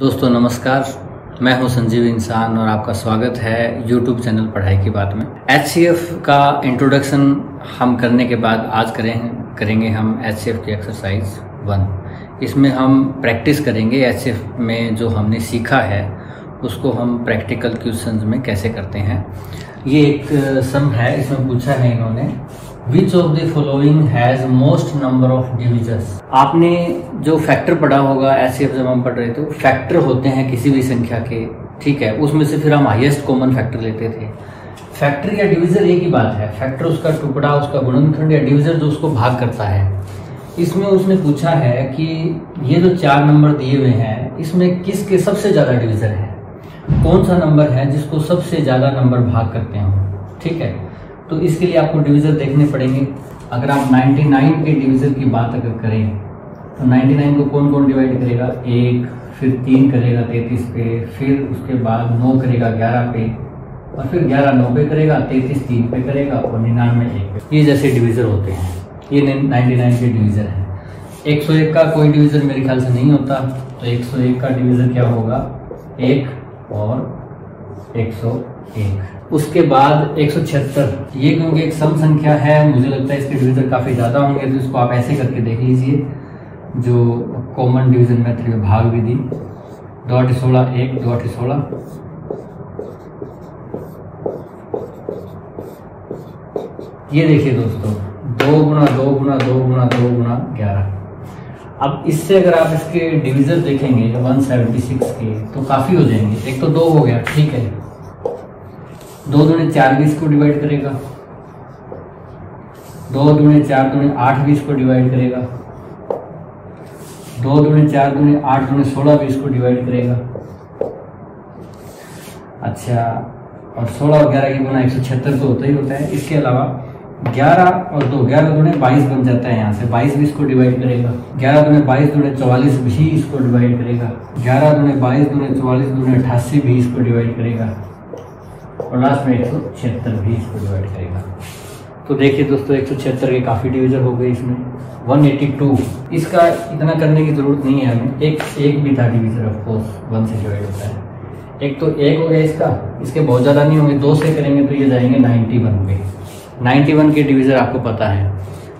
दोस्तों, नमस्कार। मैं हूँ संजीव इंसान और आपका स्वागत है यूट्यूब चैनल पढ़ाई की बात में। एच का इंट्रोडक्शन हम करने के बाद आज करें, करेंगे हम एचसीएफ की एक्सरसाइज वन इसमें हम प्रैक्टिस करेंगे एच में जो हमने सीखा है, उसको हम प्रैक्टिकल क्वेश्चंस में कैसे करते हैं। ये एक सम है, इसमें पूछा है इन्होंने। Which of the following has most number of divisions आपने जो फैक्टर पढ़ा होगा, ऐसे जब हम पढ़ रहे थे फैक्टर होते हैं किसी भी संख्या के, ठीक है? उसमें से फिर हम हाईएस्ट कॉमन फैक्टर लेते थे। फैक्टर या डिविजन एक ही बात है। फैक्टर उसका टुकड़ा, उसका गुणनखंड या डिविजन जो उसको भाग करता है। इसमें उसने पूछा है कि ये जो चार नंबर दिए हुए हैं, इसमें किसके सबसे ज़्यादा डिविजन है? कौन सा नंबर है जिसको सबसे ज़्यादा नंबर भाग करते हो ठीक है? तो इसके लिए आपको डिविजन देखने पड़ेंगे। अगर आप 99 के डिविजन की बात अगर करें तो 99 को कौन कौन डिवाइड करेगा? एक, फिर तीन करेगा तैतीस पे, फिर उसके बाद नौ करेगा ग्यारह पे, और फिर ग्यारह नौ पे करेगा, तैतीस तीन पे करेगा, और निन्यानवे एक पे। ये जैसे डिविजन होते हैं। ये 99 के डिविजन है। 101 का कोई डिवीज़न मेरे ख्याल से नहीं होता। तो 101 का डिवीज़न क्या होगा? एक और 101 उसके बाद एक सौ छिहत्तर। ये क्योंकि एक सम संख्या है, मुझे लगता है इसके डिवीज़न काफ़ी ज़्यादा होंगे तो इसको आप ऐसे करके देख लीजिए, जो कॉमन डिवीज़न मेथड में भाग भी दी दो आठ सोलह एक दो आठ सोलह। ये देखिए दोस्तों, दो गुना दो गुना दो गुना दो गुना ग्यारह। अब इससे अगर आप इसके डिवीज़न देखेंगे 176 के तो काफ़ी हो जाएँगे। एक तो दो हो गया, ठीक है। दो दूने चार बीस को डिवाइड करेगा। दो दूने चार दूने आठ बीस को डिवाइड करेगा। दो दूने चार दूने आठ दूने सोलह बीस को डिवाइड करेगा। अच्छा और सोलह और ग्यारह की गुना एक सौ छिहत्तर तो होता ही होता है। इसके अलावा ग्यारह और दो, ग्यारह दूने बाईस बन जाता है यहाँ से। बाईस बीस को डिवाइड करेगा। ग्यारह दूने बाईस दूने चौवालीस भी इसको डिवाइड करेगा। ग्यारह दूने बाईस दूने चौवालीस दूने अठासी भी इसको डिवाइड करेगा। और लास्ट में एक सौ छिहत्तर भी इसको डिवाइड करेगा। तो देखिए दोस्तों, एक सौ छिहत्तर के काफ़ी डिवीज़न हो गए इसमें। 182 इसका इतना करने की ज़रूरत नहीं है हमें। एक एक भी था डिवीज़न ऑफ़ कोर्स वन से डिवाइड होता है। एक तो एक हो गया इसका। इसके बहुत ज़्यादा नहीं होंगे। दो से करेंगे तो ये जाएँगे नाइन्टी वन पे। नाइन्टी वन के डिवीज़न आपको पता है।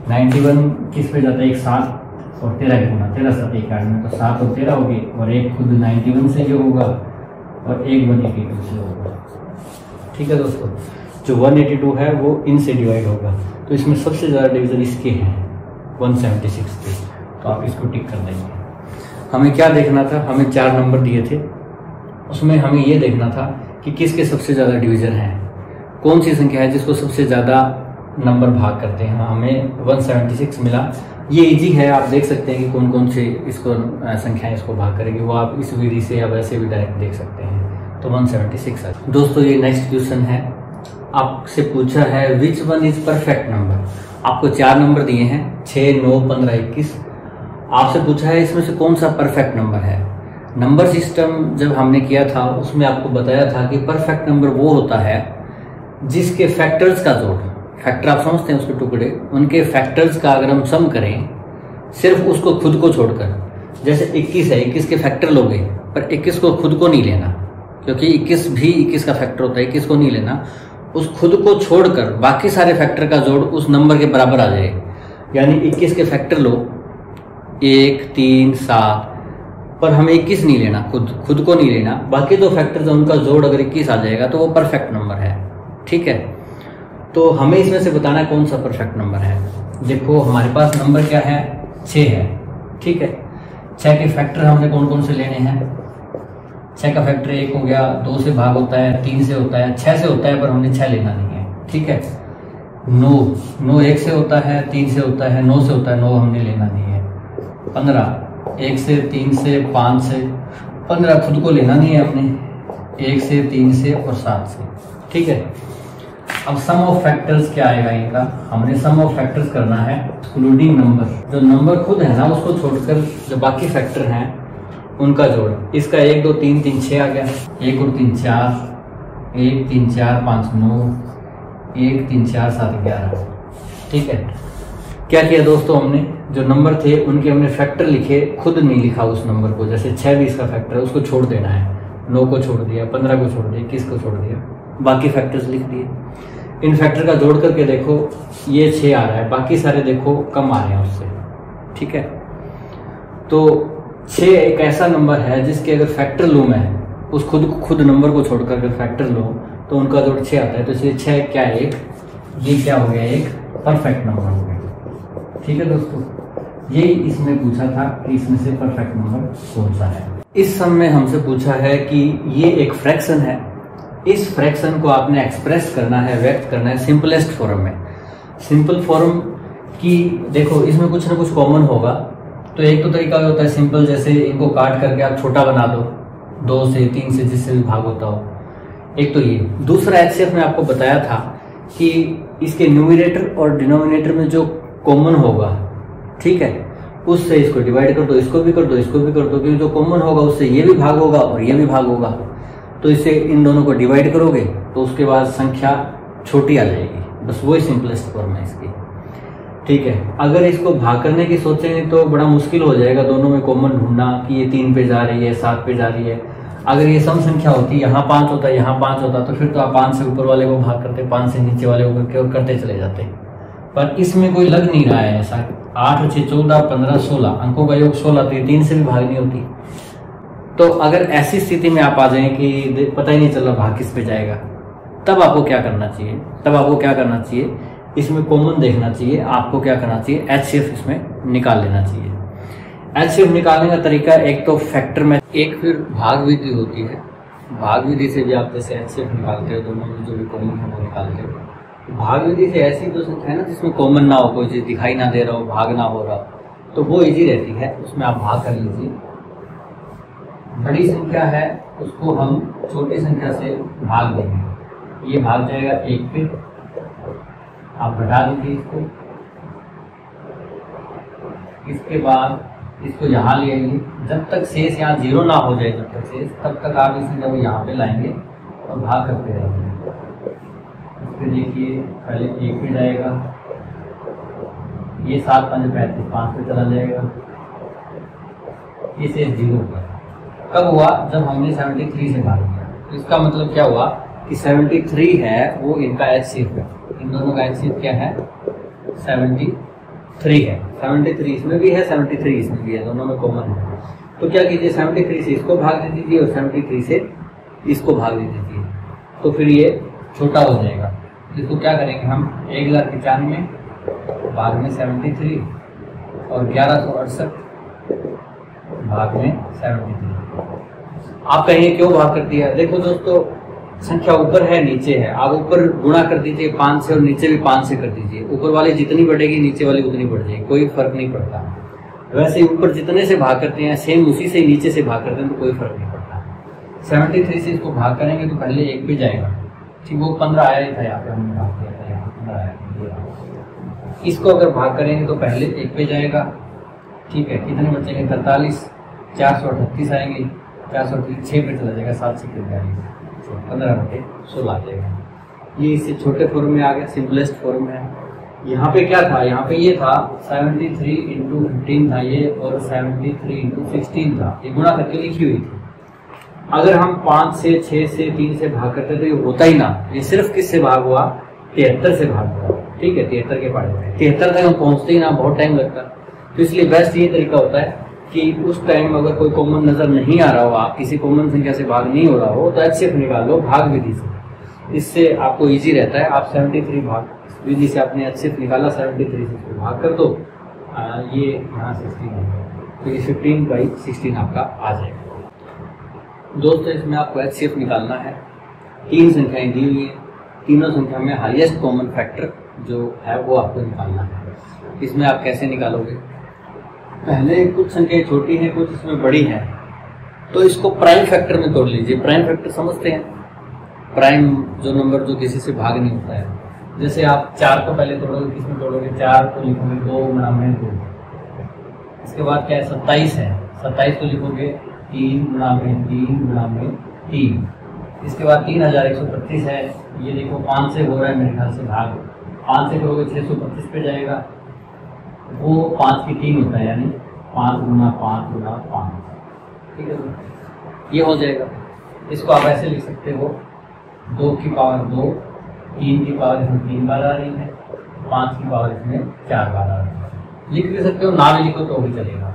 नाइन्टी वन किस पे जाता है? एक सात और तेरह गुना। तेरह सात एक आठ में। तो सात और तेरह होगी और एक खुद नाइन्टी वन से जो होगा। और एक वन एटी टू से होगा। ठीक है दोस्तों? जो 182 है, वो इन से डिवाइड होगा। तो इसमें सबसे ज़्यादा डिवीज़न इसके हैं 176 के। तो आप इसको टिक कर देंगे। हमें क्या देखना था? हमें चार नंबर दिए थे। उसमें हमें ये देखना था कि किसके सबसे ज़्यादा डिवीज़न है। कौन सी संख्या है जिसको सबसे ज़्यादा नंबर भाग करते हैं? हमें 176 मिला। ये इजी है, आप देख सकते हैं कि कौन कौन से इसको संख्याएँ इसको भाग करेगी। वो आप इस विधि से या वैसे भी डायरेक्ट देख सकते हैं। तो 176 है दोस्तों, ये नेक्स्ट क्वेश्चन है। आपसे पूछा है which one is perfect number आपको चार नंबर दिए हैं छः नौ, पंद्रह, इक्कीस। आपसे पूछा है, इसमें से कौन सा परफेक्ट नंबर है? नंबर सिस्टम जब हमने किया था, उसमें आपको बताया था कि परफेक्ट नंबर वो होता है, जिसके फैक्टर्स का जोड़। फैक्टर आप समझते हैं उसके टुकड़े। उनके फैक्टर्स का अगर हम सम करें, सिर्फ़ उसको खुद को छोड़कर, जैसे 21 है 21 के फैक्टर लोगे, पर 21 को खुद को नहीं लेना। क्योंकि 21 भी 21 का फैक्टर होता है, इक्कीस को नहीं लेना। उस खुद को छोड़कर बाकी सारे फैक्टर का जोड़ उस नंबर के बराबर आ जाए। यानी 21 के फैक्टर लो। एक, तीन, सात। पर हमें 21 नहीं लेना, खुद खुद को नहीं लेना। बाकी दो फैक्टर उनका जोड़ अगर 21 आ जाएगा तो वो परफेक्ट नंबर है। ठीक है? तो हमें इसमें से बताना कौन सा परफेक्ट नंबर है। देखो, हमारे पास नंबर क्या है? छ है। ठीक है? छः के फैक्टर हमने कौन कौन से लेने हैं? छः का फैक्टर एक हो गया, दो से भाग होता है, तीन से होता है छः से होता है, पर हमने छः लेना नहीं है, ठीक है? नौ नौ एक से होता है, तीन से होता है, नौ से होता है, नौ हमने लेना नहीं है। पंद्रह, एक से, तीन से, पाँच से, पंद्रह खुद को लेना नहीं है अपने एक से, तीन से और सात से, ठीक है? अब सम ऑफ़ फैक्टर्स क्या आएगा इनका? हमने सम ऑफ़ फैक्टर्स करना है इंक्लूडिंग नंबर जो नंबर खुद है ना, उसको छोड़कर जो बाकी फैक्टर हैं उनका जोड़। इसका एक, दो, तीन तीन छः आ गया। एक और तीन, चार। एक, तीन, चार, पाँच, नौ। एक, तीन, चार, सात, ग्यारह। ठीक है? क्या किया दोस्तों हमने? जो नंबर थे, उनके हमने फैक्टर लिखे। खुद नहीं लिखा उस नंबर को। जैसे छह बीस का फैक्टर है, उसको छोड़ देना है। नौ को छोड़ दिया, पंद्रह को छोड़ दिया किस को छोड़ दिया। बाकी फैक्टर्स लिख दिए। इन फैक्टर का जोड़ करके देखो, ये छः आ रहा है। बाकी सारे देखो, कम आ रहे हैं उससे। ठीक है? तो छः एक ऐसा नंबर है जिसके अगर फैक्टर लूँ मैं, उस खुद खुद नंबर को छोड़कर अगर फैक्टर लूँ तो उनका जोड़ छः आता है तो इसलिए छः क्या एक? ये क्या हो गया? एक परफेक्ट नंबर हो गया। ठीक है दोस्तों? यही इसमें पूछा था कि इसमें से परफेक्ट नंबर कौन सा है। इस सम में हमसे पूछा है कि ये एक फ्रैक्शन है। इस फ्रैक्शन को आपने एक्सप्रेस करना है, व्यक्त करना है सिंपलेस्ट फॉर्म में। सिंपल फॉर्म की देखो, इसमें कुछ ना कुछ कॉमन होगा। तो एक तो तरीका होता है सिंपल जैसे इनको काट करके आप छोटा बना दो दो से, तीन से, जिससे भी भाग होता हो। एक तो ये। दूसरा एच में आपको बताया था कि इसके न्यूमिनेटर और डिनोमिनेटर में जो कॉमन होगा, ठीक है, उससे इसको डिवाइड कर दो, इसको भी कर दो, इसको भी कर दो, क्योंकि जो कॉमन होगा उससे ये भी भाग होगा और ये भी भाग होगा। तो इससे इन दोनों को डिवाइड करोगे तो उसके बाद संख्या छोटी आ जाएगी। बस वही सिंपलेस्ट फॉर्म है इसकी। ठीक है। अगर इसको भाग करने की सोचेंगे तो बड़ा मुश्किल हो जाएगा दोनों में कॉमन ढूंढना कि ये तीन पे जा रही है, सात पे जा रही है। अगर ये सम संख्या होती, यहाँ पाँच होता, यहाँ पाँच होता तो फिर तो आप पाँच से ऊपर वाले को भाग करते, पाँच से नीचे वाले को करके और करते चले जाते। पर इसमें कोई लग नहीं रहा है ऐसा। आठ छः चौदह, पंद्रह, सोलह, अंकों का योग सोलह तो ये तीन से भी भाग नहीं होती। तो अगर ऐसी स्थिति में आप आ जाए कि पता ही नहीं चल रहा भाग किस पे जाएगा। तब आपको क्या करना चाहिए? तब आपको क्या करना चाहिए? इसमें कॉमन देखना चाहिए, आपको क्या करना चाहिए? एचसीएफ इसमें निकाल लेना चाहिए। एलसीएम निकालने का तरीका एक तो फैक्टर में एक फिर भाग विधि होती है। भाग विधि से भी आप जैसे एलसीएम निकालते हो दोनों में जो भी कॉमन है वो निकालते हो। भाग विधि से ऐसी तो संख्या है ना, जिसमें कॉमन ना हो, कोई चीज़ दिखाई ना दे रहा हो, भाग ना हो रहा तो वो इजी रहती है। उसमें आप भाग कर लीजिए। बड़ी संख्या है, उसको हम छोटी संख्या से भाग देंगे। ये भाग जाएगा एक पे आप घटा दीजिए इसको। इसके बाद इसको यहाँ ले आइए। जब तक शेष यहाँ ज़ीरो ना हो जाए, जब तक शेष, तब तक आप इसे जब यहाँ पे लाएँगे और भाग करते रहेंगे। फिर देखिए, पहले एक पे जाएगा। ये सात, पाँच, पैंतीस, पाँच पे चला जाएगा। ये शेष ज़ीरो हुआ कब हुआ? जब हमने सेवेंटी थ्री से भाग किया तो इसका मतलब क्या हुआ? कि सेवेंटी थ्री है, वो इनका एच सी है इन दोनों का सी क्या है? सेवेंटी थ्री है। सेवेंटी थ्री इसमें भी है सेवेंटी थ्री इसमें भी है, दोनों में कॉमन है। तो क्या कीजिए सेवेंटी थ्री से इसको भाग दे दीजिए और सेवेंटी थ्री से इसको भाग दे दीजिए। तो फिर ये छोटा हो जाएगा। इसको क्या करेंगे हम? एक हज़ार पचानवे, भाग में सेवेंटी थ्री और ग्यारह सौ अड़सठ, भाग में सेवेंटी थ्री आप कहिए क्यों भाग कर दिया? देखो दोस्तों संख्या ऊपर है, नीचे है। आप ऊपर गुणा कर दीजिए पाँच से और नीचे भी पाँच से कर दीजिए। ऊपर वाली जितनी बढ़ेगी, नीचे वाली उतनी बढ़ जाएगी, कोई फ़र्क नहीं पड़ता। वैसे ऊपर जितने से भाग करते हैं सेम उसी से नीचे से भाग करते हैं तो कोई फ़र्क नहीं पड़ता। सेवेंटी थ्री से इसको भाग करेंगे तो पहले एक पे जाएगा। ठीक, वो पंद्रह आया ही था यहाँ पे, हमने भाग किया था यहाँ पंद्रह आया इसको अगर भाग करेंगे तो पहले एक पे जाएगा। ठीक है, कितने बचेंगे? तैतालीस, चार सौ अठतीस आएँगे, चार सौ अठतीस छः पे चला जाएगा, सात से कितने आएँगे? पंद्रह बटे सोलह आ जाएगा ये इससे छोटे फॉर्म में आ गया सिंपलेस्ट फॉर्म है। यहाँ पे क्या था? यहाँ पे ये था सेवेंटी थ्री इंटू फिफ्टीन था ये, और सेवेंटी थ्री इंटू सिक्सटीन था। ये गुणा करके लिखी हुई थी। अगर हम पाँच से छः से तीन से भाग करते तो ये होता ही ना। ये सिर्फ़ किससे भाग हुआ? तिहत्तर से भाग हुआ। ठीक है, तिहत्तर के पढ़े तिहत्तर तक हम पहुँचते ही ना, बहुत टाइम लगता। तो इसलिए बेस्ट ये तरीका होता है कि उस टाइम अगर कोई कॉमन नज़र नहीं आ रहा हो आप किसी कॉमन संख्या से भाग नहीं हो रहा हो तो एच निकाल लो भाग विधि से। इससे आपको इजी रहता है आप 73 भाग विधि से आपने एच निकाला 73 से भाग कर दो। आ, ये यहाँ सिक्सटीन है। तो ये फिफ्टीन बाई सिक्सटीन आपका आ जाएगा। दोस्तों इसमें आपको एच सी एफ़ निकालना है। तीन संख्याएँ दी हुई है। तीनों संख्या में हाईएस्ट कॉमन फैक्टर जो है वो आपको निकालना है। इसमें आप कैसे निकालोगे? पहले कुछ संख्याएँ छोटी हैं, कुछ इसमें बड़ी हैं। तो इसको प्राइम फैक्टर में तोड़ लीजिए। प्राइम फैक्टर समझते हैं? प्राइम जो नंबर जो किसी से भाग नहीं होता है। जैसे आप चार को पहले तोड़ोगे, किसमें तोड़ोगे? चार को लिखोगे, दो में दो। इसके बाद क्या है? सत्ताईस है। सत्ताईस को लिखोगे, तीन में तीन में तीन। इसके बाद तीन हज़ार एक सौ पच्चीस है। ये देखो, पाँच से हो रहा है मेरे ख्याल से भाग। पाँच से करोगे छः सौ पच्चीस पे जाएगा। वो पाँच की तीन होता है, यानी पाँच गुना पाँच गुना पाँच। ठीक है ये हो जाएगा। इसको आप ऐसे लिख सकते हो, दो की पावर दो, तीन की पावर इसमें तीन बार आ रही है, पाँच की पावर इसमें चार बार आ रही है। लिख भी सकते हो, ना भी लिखो तो भी चलेगा।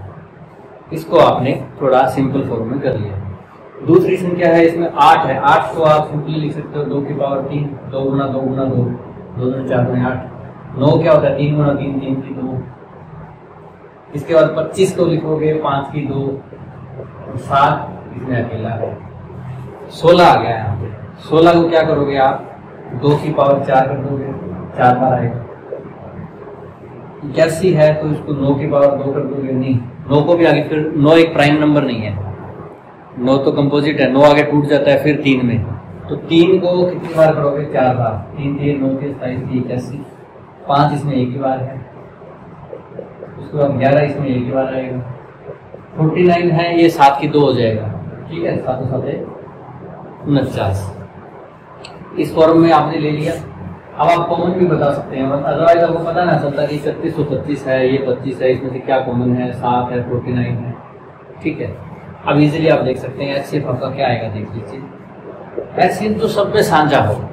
इसको आपने थोड़ा सिंपल फॉर्म में कर लिया। दूसरी संख्या है, इसमें आठ है। आठ को आप सिंपली लिख सकते हो, दो की पावर तीन, दो गुना दो गुना दो दो चार गुना आठ। नौ क्या होता है? तीन गुना तीन तीन की दो। इसके बाद पच्चीस को लिखोगे, पाँच की दो, सात, इसमें अकेला है। सोलह आ गया यहाँ पे। सोलह को क्या करोगे आप? दो की पावर चार कर दोगे, चार बार आएगा। इक्यासी है तो इसको नौ की पावर दो कर दोगे, नहीं। नौ को भी आगे फिर, नौ एक प्राइम नंबर नहीं है। नौ तो कंपोजिट है, नौ आगे टूट जाता है फिर तीन में। तो तीन को कितनी बार करोगे? चार बार। तीन तीन, नौ के सताईस इक्यासी पाँच इसमें एक ही बार है। उसके बाद ग्यारह इसमें एक ही बार आएगा। फोर्टी नाइन है, ये सात की दो हो जाएगा। ठीक है? सात सात उनचास। इस फॉर्म में आपने ले लिया। अब आप कॉमन भी बता सकते हैं। अदरवाइज़ आपको पता ना चलता कि इकतीस सौ पच्चीस है, ये पच्चीस है, इसमें से क्या कॉमन है? सात है, फोर्टी नाइन है। ठीक है? अब इजीली आप देख सकते हैं एच सी आपका क्या आएगा, देख लीजिए। एच सी तो सब में साझा हो,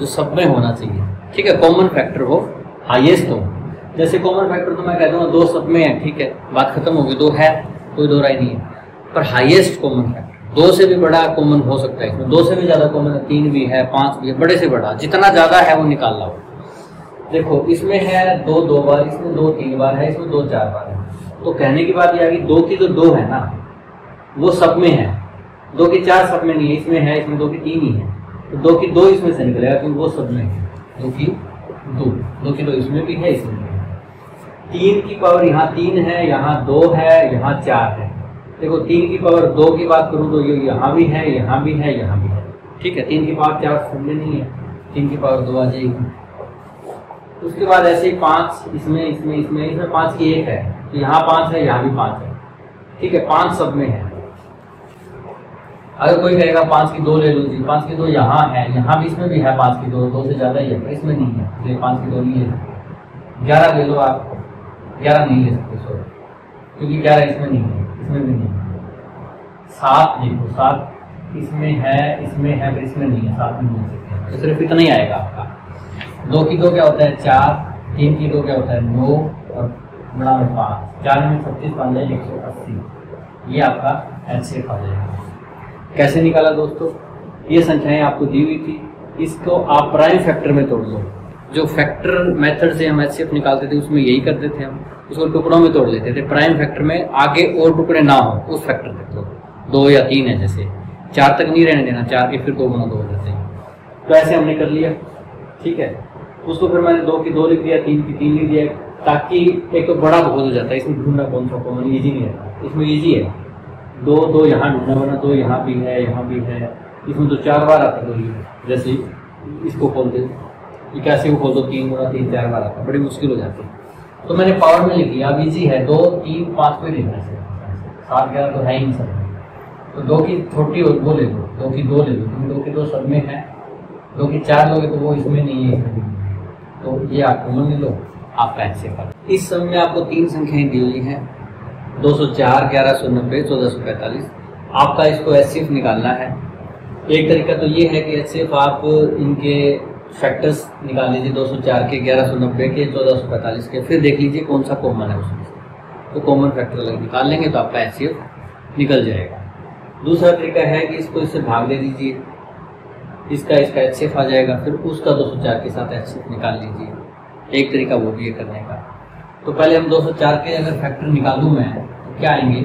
जो सब में होना चाहिए। ठीक है? कॉमन फैक्टर हो हाइएस्ट हो। जैसे कॉमन फैक्टर तो मैं कह दूँगा दो सब में है, ठीक है? बात खत्म होगी दो है, कोई दो राय नहीं है। पर हाइएस्ट कॉमन फैक्टर दो से भी बड़ा कॉमन हो सकता है इसमें। दो से भी ज़्यादा कॉमन है, तीन भी है, पाँच भी है, बड़े से बड़ा। जितना ज़्यादा है, वो निकाल लो देखो, इसमें है दो दो बार, इसमें दो, तीन बार है, इसमें दो, चार बार है। तो कहने की बात यह आ दो की तो दो है ना? वो सब में है। दो की चार सब में नहीं है, इसमें है, इसमें दो की तीन ही है। तो दो की दो इसमें से निकलेगा, क्योंकि वो सब में है। दो की दो दो की दो इसमें भी है, इसमें है। तीन की पावर यहाँ तीन है, यहाँ दो है, यहाँ चार है। देखो, तीन की पावर दो की बात करूँ तो ये यहाँ भी है, यहाँ भी है, यहाँ भी है। ठीक है, तीन की पावर चार समझे नहीं है, तीन की पावर दो आ जाएगी। उसके बाद ऐसे पाँच, इसमें इसमें इसमें इसमें पाँच की एक है तो यहाँ पाँच है, यहाँ भी पाँच है। ठीक है, पाँच सब में है। अगर कोई कहेगा पाँच की दो ले लो जी, पाँच की दो यहाँ है, यहाँ भी इसमें भी है पाँच की दो दो से ज़्यादा ही है इसमें नहीं है इसलिए पाँच की दो नहीं है। ग्यारह ले लो आप। ग्यारह नहीं ले सकते सॉरी क्योंकि ग्यारह इसमें नहीं है, इसमें भी नहीं है। सात, देखो, सात इसमें है इसमें है, पर इसमें नहीं है, सात में नहीं सकते तो सिर्फ़ इतना ही आएगा आपका। दो की दो क्या होता है? चार। तीन की दो क्या होता है? नौ और में पाँच। चार में छत्तीस पाँच जाए एक सौ अस्सी। ये आपका एच से आ जाएगा। कैसे निकाला दोस्तों? ये संख्याएँ आपको दी हुई थी। इसको आप प्राइम फैक्टर में तोड़ लो जो फैक्टर मेथड से हम एच निकालते थे, उसमें यही करते थे हम। उसको टुकड़ों में तोड़ लेते थे। प्राइम फैक्टर में आगे और टुकड़े ना हो, उस फैक्टर तक तो। दो या तीन है जैसे। चार तक नहीं रहने देना, चार के फिर दो गुना दो हो जाते हैं। तो ऐसे हमने कर लिया। ठीक है? उसको फिर मैंने दो की दो लिख दिया, तीन की तीन लिख दिया, ताकि एक तो बड़ा बहुत हो जाता है। इसमें ढूंढना कौन सा कॉमन ईजी नहीं रहता। इसमें ईजी है। दो दो यहाँ ढूंढना बना, दो यहाँ भी है, यहाँ भी है। इसमें तो चार बार आता है। जैसे इसको खोलते इक्यासी को खोल दो तीन गुना तीन, चार बार आता बड़ी मुश्किल हो जाती है। तो मैंने पावर में लिख अब इजी है, दो, तीन, पाँच को लिखना है सात, ग्यारह तो है ही नहीं सब तो दो की छोटी और वो ले लो, दो की दो ले लो, क्योंकि दो की दो सब में है। दो की चार लोगे तो वो इसमें नहीं है। तो ये आप कॉमन ले लो आप पैसे कर इस समय में आपको तीन संख्याएँ दी हुई हैं। दो सौ चार, ग्यारह सौ नब्बे, चौदह सौ पैंतालीस। आपका इसको एच निकालना है। एक तरीका तो ये है कि एच आप इनके फैक्टर्स निकाल लीजिए 204 के 1190 के 1445 के, फिर देख लीजिए कौन सा कॉमन है उसमें तो कॉमन फैक्टर अलग निकाल लेंगे तो आपका एच निकल जाएगा। दूसरा तरीका है कि इसको इससे भाग दे दीजिए इसका इसका एच आ जाएगा, फिर उसका 204 के साथ एच निकाल लीजिए। एक तरीका वो भी है करने का। तो पहले हम 204 के अगर फैक्टर निकालूँ मैं तो क्या आएँगे?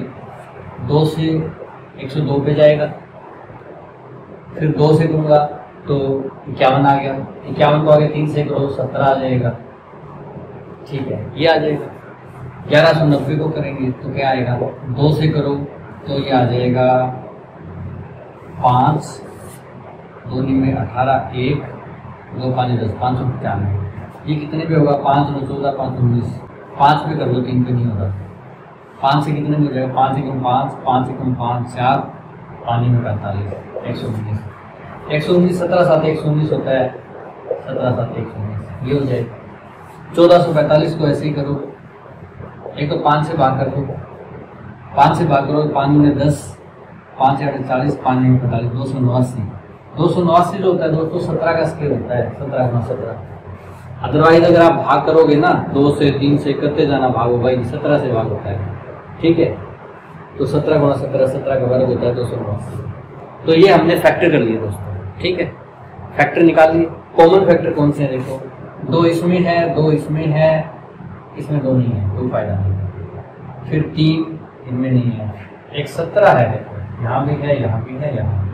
दो से 102 पे जाएगा। फिर दो से करूँगा तो इक्यावन आ गया। इक्यावन को आगे तीन से करो सत्रह आ जाएगा। ठीक है, ये आ जाएगा। ग्यारह सौ नब्बे को करेंगे तो क्या आएगा? दो से करो तो ये आ जाएगा पाँच। दो में अठारह, एक। दो पाँच, दस, पाँच सौ पचानवे। ये कितने पे होगा? पाँच नौ चौदह, पाँच सौ उन्नीस। पाँच पे कर लो तीन पे नहीं होगा। पाँच से कितने में हो जाएगा? पाँच से कम पाँच पाँच से कम पाँच, चार। पानी में पैंतालीस, एक सौ उन्नीस। एक सौ उन्नीस, सत्रह सात एक सौ उन्नीस होता है। सत्रह सात एक सौ उन्नीस। ये हो जाए। चौदह सौ पैंतालीस को ऐसे ही करो। एक तो पाँच से भाग कर दो। पाँच से भाग करो, पाँच में दस। पाँच आठ चालीस पाँच में पैंतालीस, दो सौ नवासी। दो सौ नवासी जो होता है, दोस्तों, सत्रह का स्केल होता है। सत्रह गुना सत्रह। अदरवाइज़ अगर आप भाग करोगे ना, दो से, तीन से करते जाना भागो भाई, सत्रह से भाग होता है। ठीक है? तो सत्रह गुना सत्रह सत्रह का वर्ग होता है दो सौ नवासी। तो ये हमने फैक्टर कर लिए दोस्तों। ठीक है? फैक्टर निकाल लिए। कॉमन फैक्टर कौन से हैं देखो? दो इसमें है, दो इसमें है, इसमें दो नहीं है कोई फ़ायदा नहीं फिर तीन इनमें नहीं है। एक सत्रह है देखो, यहाँ भी है, यहाँ भी है, यहाँ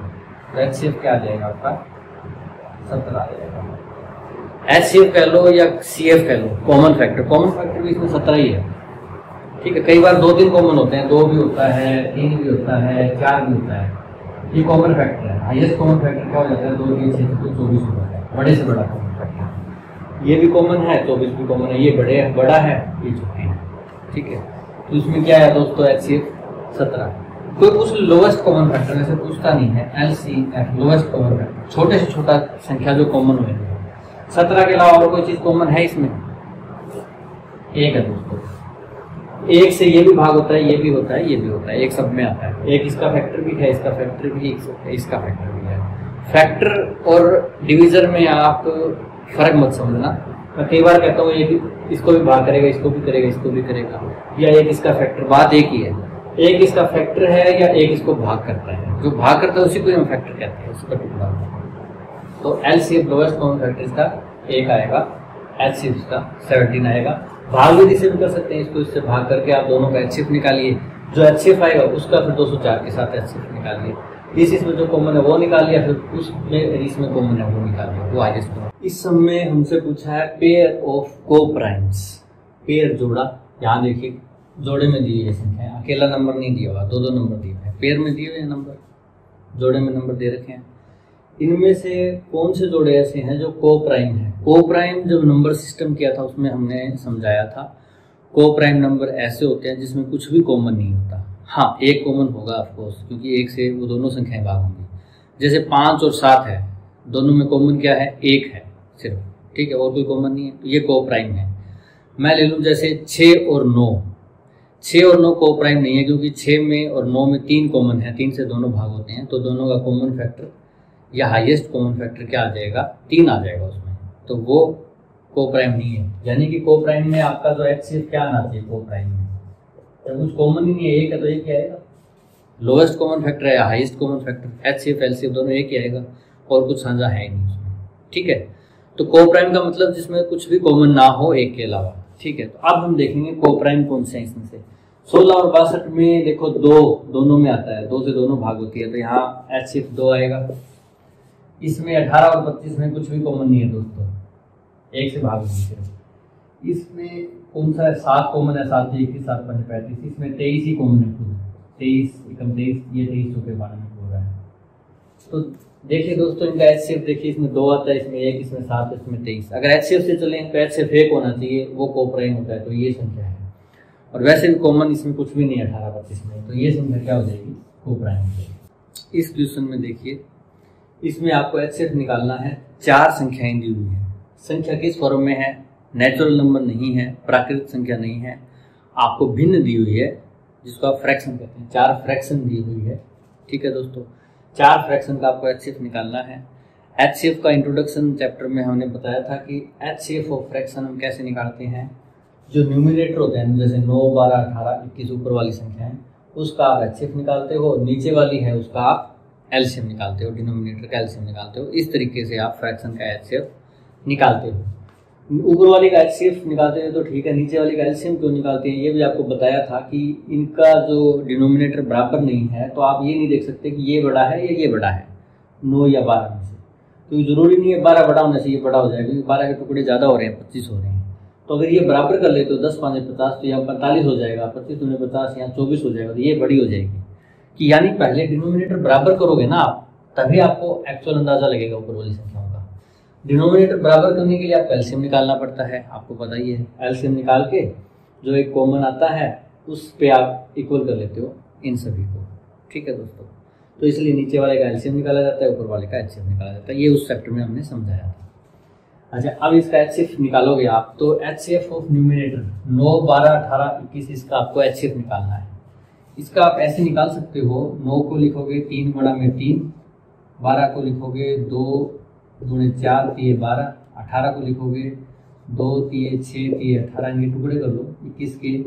भी एच सी एफ़ क्या आ जाएगा आपका? सत्रह आ जाएगा। एच सी एफ़ कह लो या सी एफ़ कह लो कॉमन फैक्टर कॉमन फैक्टर भी इसमें सत्रह ही है। ठीक है, कई बार दो तीन कॉमन होते हैं, दो भी होता है, तीन भी होता है, चार भी होता है। ये कॉमन फैक्टर है। हाईएस्ट कॉमन फैक्टर क्या हो जाता है? दो, तीन छः तो चौबीस होता है। बड़े से बड़ा कॉमन फैक्टर ये भी कॉमन है, चौबीस भी कॉमन है। ये बड़े है, बड़ा है, ये छोटे है। ठीक है? तो इसमें क्या है दोस्तों? एच सी एफ़ सत्रह। कोई कुछ लोवेस्ट कॉमन फैक्टर ऐसे पूछता नहीं है। L C F lowest common factor छोटे से छोटा संख्या जो कॉमन हुए सत्रह के अलावा और कोई चीज़ कॉमन है इसमें? एक है दोस्तों। एक से ये भी भाग होता है, ये भी होता है, ये भी होता है, एक सब में आता है। एक इसका फैक्टर भी है, इसका फैक्टर भी है इसका फैक्टर भी है। फैक्टर और डिवीज़न में आप फ़र्क मत समझना। मैं कई बार कहता हूँ, एक इसको भी भाग करेगा, इसको भी करेगा, इसको भी करेगा, या एक इसका फैक्टर बात एक ही है। एक इसका फैक्टर है या एक इसको भाग करता है? जो भाग करता है, उसी को हम फैक्टर कहते हैं, उसका टुकड़ा। तो L C lowest common factor इसका एक आएगा एच सी इसका सेवनटीन आएगा भाग भी कर सकते हैं, इसको इससे भाग करके आप दोनों का एच निकालिए। जो एच आएगा उसका फिर 204 के साथ एच निकालिए। इस इसमें जो कॉमन है, वो निकाल लिया फिर उसमें इसमें कॉमन है, वो निकाल लिया वो आगे इस सब में हमसे पूछा है pair of coprimes pair जोड़ा, यहाँ देखिए, जोड़े में दिए ये संख्या अकेला नंबर नहीं दिया हुआ दो दो नंबर दिए हैं। पेयर में दिए हुए नंबर जोड़े में नंबर दे रखे हैं। इनमें से कौन से जोड़े ऐसे हैं जो को प्राइम है? को प्राइम जब नंबर सिस्टम किया था, उसमें हमने समझाया था को प्राइम नंबर ऐसे होते हैं जिसमें कुछ भी कॉमन नहीं होता। हाँ एक कॉमन होगा ऑफकोर्स क्योंकि एक से वो दोनों संख्याएँ भाग होंगी। जैसे पाँच और सात है, दोनों में कॉमन क्या है? एक है, सिर्फ़। ठीक है, और कोई कॉमन नहीं है तो ये को प्राइम है। मैं ले लूँ जैसे छः और नौ। छः और नौ को प्राइम नहीं है, क्योंकि छः में और नौ में तीन कॉमन है, तीन से दोनों भाग होते हैं तो दोनों का कॉमन फैक्टर या हाईएस्ट कॉमन फैक्टर क्या आ जाएगा? तीन आ जाएगा उसमें। तो वो को प्राइम नहीं है। यानी कि को प्राइम में आपका जो एच क्या आना चाहिए? को प्राइम में। जब कुछ कॉमन ही नहीं है, एक है तो एक ही आएगा। लोएस्ट कॉमन फैक्टर है या highest common factor H C F L C F दोनों एक ही आएगा। और कुछ साझा है नहीं उसमें। ठीक है? तो को प्राइम का मतलब जिसमें कुछ भी कॉमन ना हो, एक के अलावा। ठीक है? तो अब हम देखेंगे को प्राइम कौन से हैं इसमें से। सोलह और बासठ में देखो दो, दोनों में आता है। दो से दोनों भाग होती है। तो यहाँ एच सी एफ़ दो आएगा। इसमें अठारह और पच्चीस में कुछ भी कॉमन नहीं है दोस्तों। एक से भाग सिर्फ़ इसमें कौन सा है? सात कॉमन है, सात ही, सात पंच पैंतीस। इसमें तेईस ही कॉमन है खुद। तेईस, एकम तेईस, ये तेईस चौके बारह में हो रहा है। तो देखिए दोस्तों, इनका एच सी देखिए, इसमें दो आता है, इसमें एक, इसमें सात, इसमें तेईस। अगर एचसीएफ से चले तो एच सिर्फ़ एक होना चाहिए, वो कोपराइन होता है तो ये संख्या है। और वैसे भी कॉमन इसमें कुछ भी नहीं है, अठारह पच्चीस में। तो ये संख्या क्या हो जाएगी? कोपराइन हो जाएगी। इस क्वेश्चन में देखिए इसमें आपको एच निकालना है। चार संख्याएँ दी हुई है। संख्या किस फॉर्म में है? नेचुरल नंबर नहीं है, प्राकृतिक संख्या नहीं है। आपको भिन्न दी हुई है, जिसको आप फ्रैक्शन कहते हैं। चार फ्रैक्शन दी हुई है। ठीक है दोस्तों? चार फ्रैक्शन का आपको एच निकालना है। एच का इंट्रोडक्शन चैप्टर में हमने बताया था कि एच ऑफ़ फ्रैक्शन हम कैसे निकालते हैं। जो न्यूमिनेटर होते हैं, जैसे नौ, बारह, अठारह, इक्कीस, ऊपर वाली संख्या है उसका आप एच निकालते हो। नीचे वाली है, उसका आप एल्शियम निकालते हो, डिनोमिनेटर का एल्शियम निकालते हो, इस तरीके से आप फ्रैक्शन का एच निकालते हो। ऊपर वाली का एच निकालते हैं तो ठीक है, नीचे वाली का एल्शियम क्यों निकालते हैं, ये भी आपको बताया था कि इनका जो डिनोमिनेटर बराबर नहीं है तो आप ये नहीं देख सकते कि ये बड़ा है या ये बड़ा है, नौ या बारह में से। तो ज़रूरी नहीं है बारह बड़ा होना चाहिए, बड़ा हो जाएगा, क्योंकि बारह के टुकड़े ज़्यादा हो रहे हैं, पच्चीस हो रहे हैं। तो अगर ये बराबर कर लेते हो दस, पाँच, पचास तो यहाँ पैंतालीस हो जाएगा, पच्चीस दूने पचास, यहाँ चौबीस हो जाएगा तो ये बड़ी हो जाएगी। कि यानी पहले डिनोमिनेटर बराबर करोगे ना आप, तभी आपको एक्चुअल अंदाज़ा लगेगा ऊपर वाली संख्याओं का। डिनोमिनेटर बराबर करने के लिए आपको एल्सियम निकालना पड़ता है, आपको पता ही है। एल्सियम निकाल के जो एक कॉमन आता है, उस पर आप इक्वल कर लेते हो इन सभी को। ठीक है दोस्तों? तो इसलिए नीचे वाले का एल्सियम निकाला जाता है, ऊपर वाले का एल्सियम निकाला जाता है। ये उस चैप्टर में हमने समझाया था। अच्छा अब इसका एच निकालोगे आप तो एच ऑफ़ न्यूमिनेटर नौ बारह अठारह इक्कीस, इसका आपको एच निकालना है। इसका आप ऐसे निकाल सकते हो, नौ को लिखोगे, तीन गुणा में तीन, बारह को लिखोगे, दो गुणे चार तीय बारह, अठारह को लिखोगे, दो तीय छः तीय अठारह इनके टुकड़े कर लो, इक्कीस के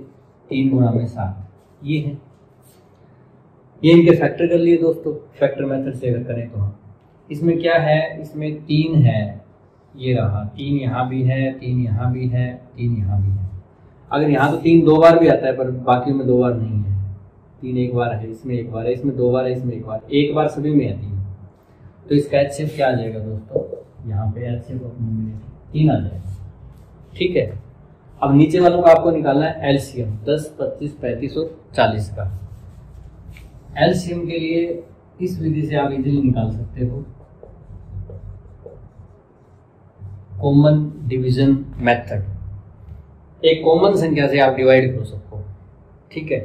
तीन गुणा में सात, ये है। ये इनके फैक्टर कर लिए दोस्तों फैक्टर मेथड से अगर करें तो हम। इसमें क्या है? इसमें तीन है, ये रहा, तीन यहाँ भी है, तीन यहाँ भी है, तीन यहाँ भी है। अगर यहाँ तो तीन दो बार भी आता है, पर बाकी में दो बार नहीं है। तीन एक बार है, इसमें एक बार है, इसमें दो बार है, इसमें एक बार एक बार सभी में है। तीन तो इसका एच क्या आ जाएगा दोस्तों? यहाँ पे एच शेप तीन आ जाएगा। ठीक है? अब नीचे वालों का आपको निकालना है एलसीएम, दस, पच्चीस, पैंतीस और चालीस का। एलसीएम के लिए इस विधि से आप इजीली निकाल सकते हो? कॉमन डिवीज़न मेथड एक कॉमन संख्या से आप डिवाइड कर सको ठीक है?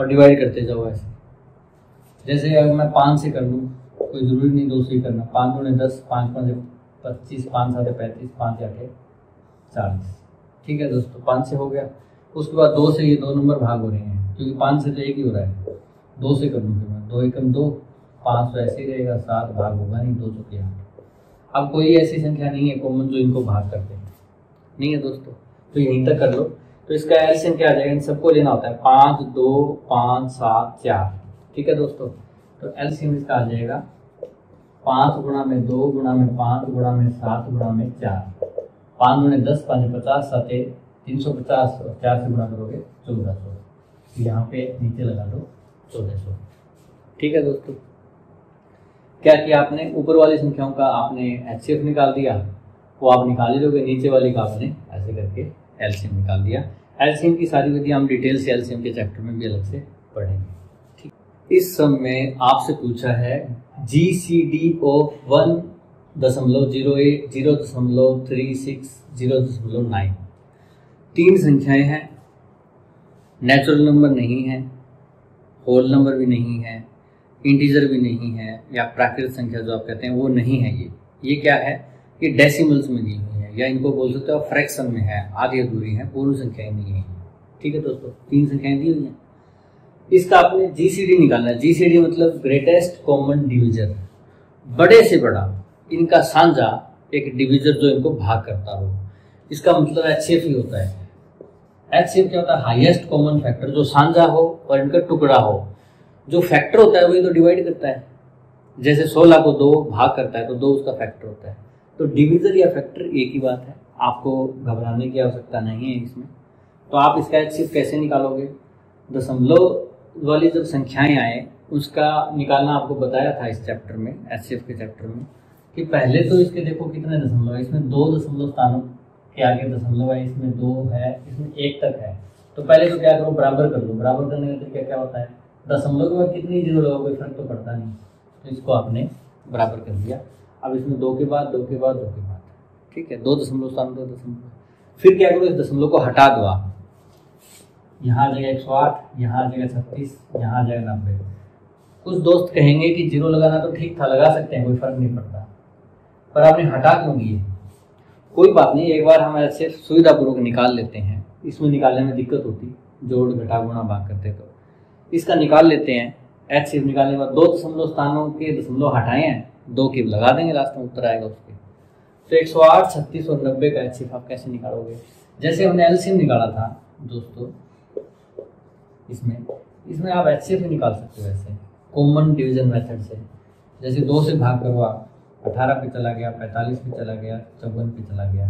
और डिवाइड करते जाओ ऐसे। जैसे अगर मैं पाँच से कर लूँ, कोई ज़रूरी नहीं दो से ही करना। पाँच दो दस, पाँच पाँच पच्चीस, पाँच सात पैंतीस, पाँच आठ चालीस। ठीक है दोस्तों, पाँच से हो गया। उसके बाद दो से ये दो नंबर भाग हो रहे हैं, क्योंकि पाँच से तो एक ही हो रहा है। दो से कर लूँ मैं। दो एकम दो, पाँच सौ ऐसे ही रहेगा, सात भाग होगा नहीं, दो सौ के आठ अब कोई ऐसी संख्या नहीं है कॉमन जो इनको भाग करते हैं। नहीं है दोस्तों तो यहीं तक कर लो। तो इसका एल्सियम क्या आ जाएगा? इन सबको लेना होता है। पाँच, दो, पाँच, सात, चार। ठीक है दोस्तों? तो एल्सियम इसका आ जाएगा। पाँच गुणा में दो गुणा में पाँच गुणा में सात गुणा में चार। पाँच गुणे दस, पाँच पचास, सात तीन सौ पचास और चार से गुणा करोगे चौदह सौ। यहाँ पे नीचे लगा दो चौदह सौ। ठीक है दोस्तों? क्या किया आपने? ऊपर वाली संख्याओं का आपने एचसीएफ निकाल दिया। वो आप निकाल ही दोगे, नीचे वाली का आपने ऐसे करके एलसीएम निकाल दिया। एलसीएम की सारी विधि हम डिटेल से एलसीएम के चैप्टर में भी अलग से पढ़ेंगे। ठीक। इस सब में आपसे पूछा है G C D of one दशमलव ज़ीरो एट ज़ीरो दशमलव थ्री सिक्स ज़ीरो दशमलव नाइन तीन संख्याएँ हैं। नेचुरल नंबर नहीं है होल नंबर भी नहीं है इंटीजर भी नहीं है, या प्राकृतिक संख्या जो आप कहते हैं वो नहीं है ये। ये क्या है? ये डेसिमल्स में दी हुई है या इनको बोल सकते हो फ्रैक्शन में है, आधी अधूरी है पूर्ण संख्याएँ नहीं है। ठीक है दोस्तों? तीन संख्याएँ दी हुई हैं। इसका आपने जीसीडी निकालना है। जीसीडी मतलब ग्रेटेस्ट कॉमन डिविजन बड़े से बड़ा, इनका साझा एक डिविजन जो इनको भाग करता हो। इसका मतलब एच ही होता है। एचसीएफ क्या होता है? हाईएस्ट कॉमन फैक्टर जो साझा हो और इनका टुकड़ा हो। जो फैक्टर होता है, वही तो डिवाइड करता है। जैसे सोलह को दो भाग करता है तो दो उसका फैक्टर होता है। तो डिविजन या फैक्टर एक ही बात है। आपको घबराने की आवश्यकता नहीं है इसमें। तो आप इसका एचसीएफ कैसे निकालोगे? दशमलव वाली जब संख्याएँ आए, उसका निकालना आपको बताया था इस चैप्टर में एचसीएफ के चैप्टर में, कि पहले तो इसके देखो कितने दशमलव है। इसमें दो दशमलव स्थानों के आगे दशमलव है, इसमें दो है, इसमें एक तक है। तो पहले तो क्या करो, बराबर कर लो। बराबर करने का तरीका क्या होता है? दशमलव के बाद कितनी ज़ीरो लगाओ कोई फ़र्क तो पड़ता नहीं। तो इसको आपने बराबर कर दिया। अब इसमें दो के बाद, दो के बाद, दो के बाद। ठीक है? दो दशमलव स्थान दो दशमलव फिर क्या करो, इस दशमलव को हटा दो आप। यहाँ आ जाएगा एक सौ आठ, यहाँ आ जाएगा छत्तीस, यहाँ आ जाएगा नब्बे। कुछ दोस्त कहेंगे कि ज़ीरो लगाना तो ठीक था, लगा सकते हैं, कोई फ़र्क नहीं पड़ता। पर आपने हटा क्यों दिए? कोई बात नहीं, एक बार हम ऐसे सुविधापूर्वक निकाल लेते हैं। इसमें निकालने में दिक्कत होती, जोड़ घटा गुणा भाग करते तो। इसका निकाल लेते हैं। एच निकालने के बाद दो दशमलव स्थानों के दशमलव हटाए। हैं दो की लगा देंगे लास्ट में उत्तर आएगा उसके। तो एक सौ आठ, छत्तीस और नब्बे का एच आप कैसे निकालोगे? जैसे हमने एलसीएम निकाला था, दोस्तों, इसमें इसमें आप एच निकाल सकते हो वैसे कॉमन डिवीज़न मेथड से। जैसे दो से भाग करो आप, अठारह पे चला गया, पैंतालीस पे चला गया, चौवन पे चला गया।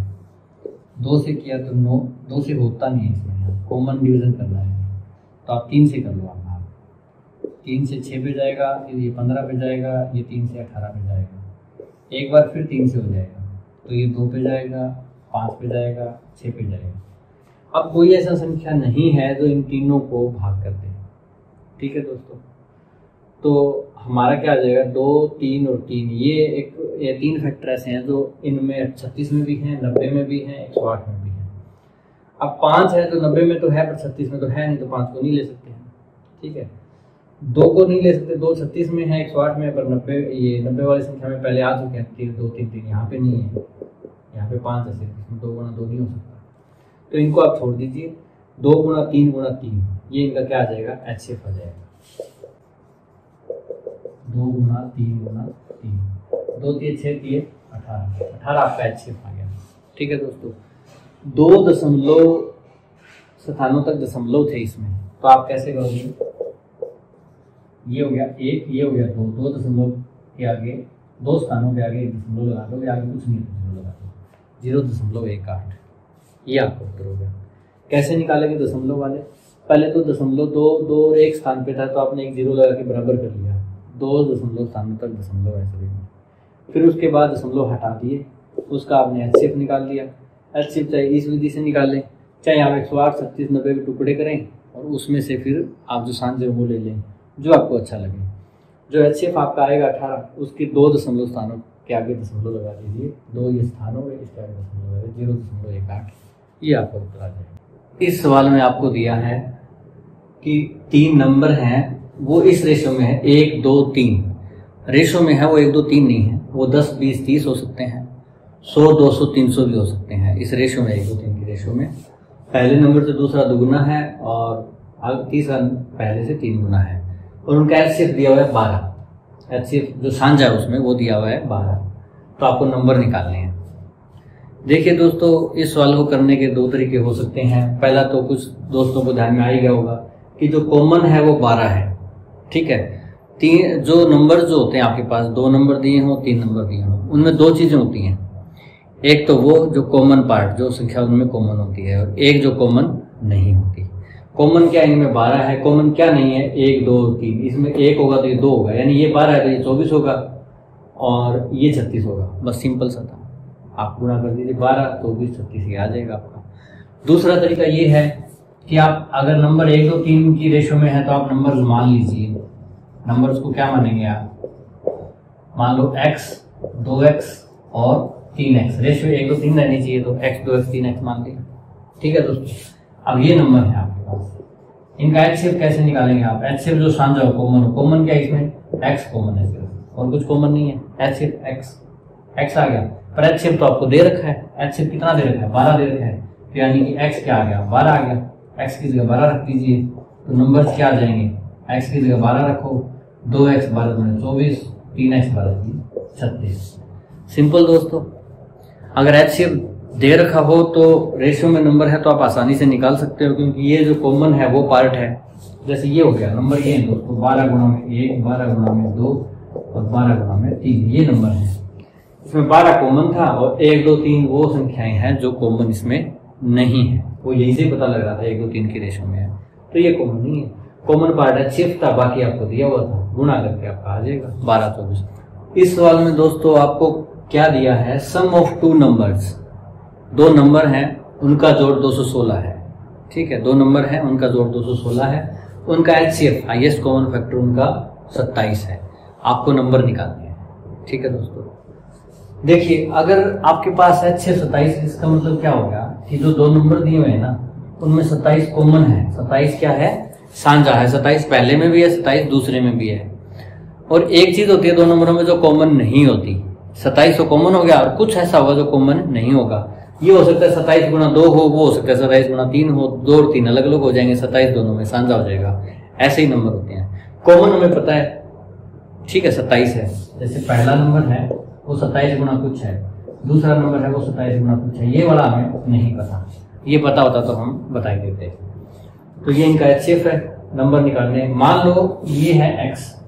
दो से किया तो नौ, दो से होता नहीं है इसमें कॉमन डिवीज़न करना है। तो आप तीन से कर लो आप। तीन से छः पे जाएगा, फिर ये पंद्रह पे जाएगा, ये तीन से अठारह पे जाएगा। एक बार फिर तीन से हो जाएगा। तो ये दो पे जाएगा, पाँच पे जाएगा छः पे जाएगा। अब कोई ऐसा संख्या नहीं है जो इन तीनों को भाग कर दे। ठीक है दोस्तों? तो हमारा क्या आ जाएगा? दो, तीन और तीन। ये एक, ये तीन फैक्टर ऐसे हैं जो इनमें छत्तीस में भी हैं, नब्बे में भी हैं, एक सौ आठ में भी हैं। अब पाँच है तो नब्बे में तो है, पर छत्तीस में तो है नहीं तो पाँच को नहीं ले सकते हैं। ठीक है? दो को नहीं ले सकते, दो छत्तीस में है, एक सौ आठ में पर नब्बे, ये नब्बे वाली संख्या में पहले आ चुके हैं, तीन, दो, तीन तीन, यहाँ पे नहीं है। यहाँ पे पाँच है सिर्फ़, इसमें दो गुना दो नहीं हो सकता। तो इनको आप छोड़ दीजिए, दो गुना तीन गुना तीन, ये इनका क्या आ जाएगा? एच एफ़ आ जाएगा। दो गुना तीन गुना तीन, दो तीन छः दिए अठारह अठारह आपका एच एफ़ आ गया। ठीक है दोस्तों, दो दशमलव स्थानों तक दशमलव थे इसमें तो आप कैसे करोगे? ये हो गया एक ये हो गया दो दो दशमलव के आगे दो स्थानों के आगे एक दशमलव लगा दो आगे कुछ नहीं दशमलव लगा दो। ज़ीरो दशमलव एक आठ। ये आपका उत्तर हो गया। कैसे निकालेंगे दशमलव वाले? पहले तो दशमलव दो दो और एक स्थान पे था तो आपने एक ज़ीरो लगा के बराबर कर लिया। दो दशमलव स्थानों तक दशमलव ऐसे में फिर उसके बाद दशमलव हटा दिए उसका आपने एच निकाल लिया। एच चाहे इस विधि से निकालें चाहे आप एक सौ आठ छत्तीस नब्बे के टुकड़े करें और उसमें से फिर आप जो सांझे वो ले लें। जो आपको अच्छा लगे। जो एच आपका आएगा अठारह, उसके दो दशमलव स्थानों के आगे दशमलव लगा दीजिए। दो ये स्थान गए इसके आगे दशमलव लगा ज़ीरो दशमलव एक आठ। ये आपका उत्तर आ जाएगा। इस सवाल में आपको दिया है कि तीन नंबर हैं, वो इस रेशो में है, एक, दो, तीन। रेशो में है, वो एक, दो, तीन नहीं है। वो दस, बीस, तीस हो सकते हैं। सौ, दो सौ, तीन सौ भी हो सकते हैं इस रेशो में, एक, दो, तीन के रेशो में। पहले नंबर से दूसरा दुगुना है और तीसरा पहले से तीन गुना है। और उनका एच दिया हुआ है बारह। एच जो सांझा है उसमें, वो दिया हुआ है बारह। तो आपको नंबर निकालने हैं। देखिए दोस्तों, इस सवाल को करने के दो तरीके हो सकते हैं। पहला तो कुछ दोस्तों को ध्यान में आ ही गया होगा कि जो कॉमन है वो बारह है। ठीक है? तीन, जो नंबर जो होते हैं आपके पास, दो नंबर दिए हों, तीन नंबर दिए हों, उनमें दो चीज़ें होती हैं। एक तो वो जो कॉमन पार्ट जो संख्या उनमें कॉमन होती है, और एक जो कॉमन नहीं होती। कॉमन क्या इनमें बारह है? कॉमन क्या नहीं है? एक, दो, तीन। इसमें एक होगा तो ये दो होगा। यानी ये बारह है तो ये चौबीस होगा और ये छत्तीस होगा। बस सिंपल सा था। आप गुणा कर दीजिए बारह, चौबीस, छत्तीस, ये आ जाएगा आपका। दूसरा तरीका ये है कि आप अगर नंबर एक, दो, तीन की रेशो में है तो आप नंबर मान लीजिए। नंबर को क्या मानेंगे आप? मान लो एक्स दो एक्स और तीन एक्स रेशो एक, दो, तीन रहनी चाहिए तो एक्स दो एक्स तीन एक्स मान लिया। ठीक है दोस्तों? अब ये नंबर है पास इनका एच शेप कैसे निकालेंगे आप? एच शेप जो साझा हो कॉमन हो। कॉमन क्या इसमें? एक्स कॉमन है सिर्फ़। और कुछ कॉमन नहीं है। एच शेप एक्स एक्स आ गया। पर एच शेप तो आपको दे रखा है। एच शेप कितना दे रखा है? बारह दे रखा है। तो यानी कि एक्स क्या आ गया? बारह आ गया। एक्स की जगह बारह रख दीजिए। तो नंबर क्या आ जाएँगे? एक्स की जगह बारह रखो। दो एक्स बारह दो चौबीस, तीन एक्स बारह, छत्तीस। सिंपल दोस्तों, अगर एच दे रखा हो तो रेशियो में नंबर है तो आप आसानी से निकाल सकते हो, क्योंकि ये जो कॉमन है वो पार्ट है। जैसे ये हो गया, नंबर ये है दोस्तों बारह गुणा में एक, बारह गुणा में दो और बारह गुणा में तीन, ये नंबर है। इसमें बारह कॉमन था और एक, दो, तीन वो संख्याएँ हैं जो कॉमन इसमें नहीं है। वो यही से पता लग रहा था, एक, दो, तीन के रेशो में है। तो ये कॉमन नहीं है। कॉमन पार्ट है शिफ्ट था, बाकी आपको दिया हुआ था। गुणा करके आपका आ जाएगा, बारह, चौबीस। इस सवाल में दोस्तों आपको क्या दिया है? सम ऑफ़ टू नंबर्स दो नंबर हैं, उनका जोड़ 216 है। ठीक है, दो नंबर है, उनका जोड़ 216 है। उनका H C F highest common factor उनका 27 है। आपको नंबर निकालने हैं। ठीक है दोस्तों? देखिए, अगर आपके पास एच सी सत्ताईस इसका मतलब क्या हो गया कि जो दो नंबर दिए हुए हैं ना, उनमें सत्ताईस कॉमन है। सत्ताईस क्या है? साझा है। सत्ताईस पहले में भी है, सत्ताईस दूसरे में भी है। और एक चीज़ होती है दो नंबरों में जो कॉमन नहीं होती। सत्ताईस तो कॉमन हो गया और कुछ ऐसा होगा जो कॉमन नहीं होगा। ये हो सकता है सत्ताईस गुना दो हो, वो हो सकता है सत्ताईस गुना तीन हो, दो और तीन अलग अलग हो जाएँगे, सत्ताईस दोनों में साझा हो जाएगा। ऐसे ही नंबर होते हैं। कॉमन हमें पता है, ठीक है, सत्ताईस है। जैसे पहला नंबर है, वो सत्ताईस गुना कुछ है। दूसरा नंबर है, वो सत्ताईस गुना कुछ है। ये वाला हमें नहीं पता। ये पता होता तो हम बता देते। तो ये इनका एच है, नंबर निकालने। मान लो ये है एक्स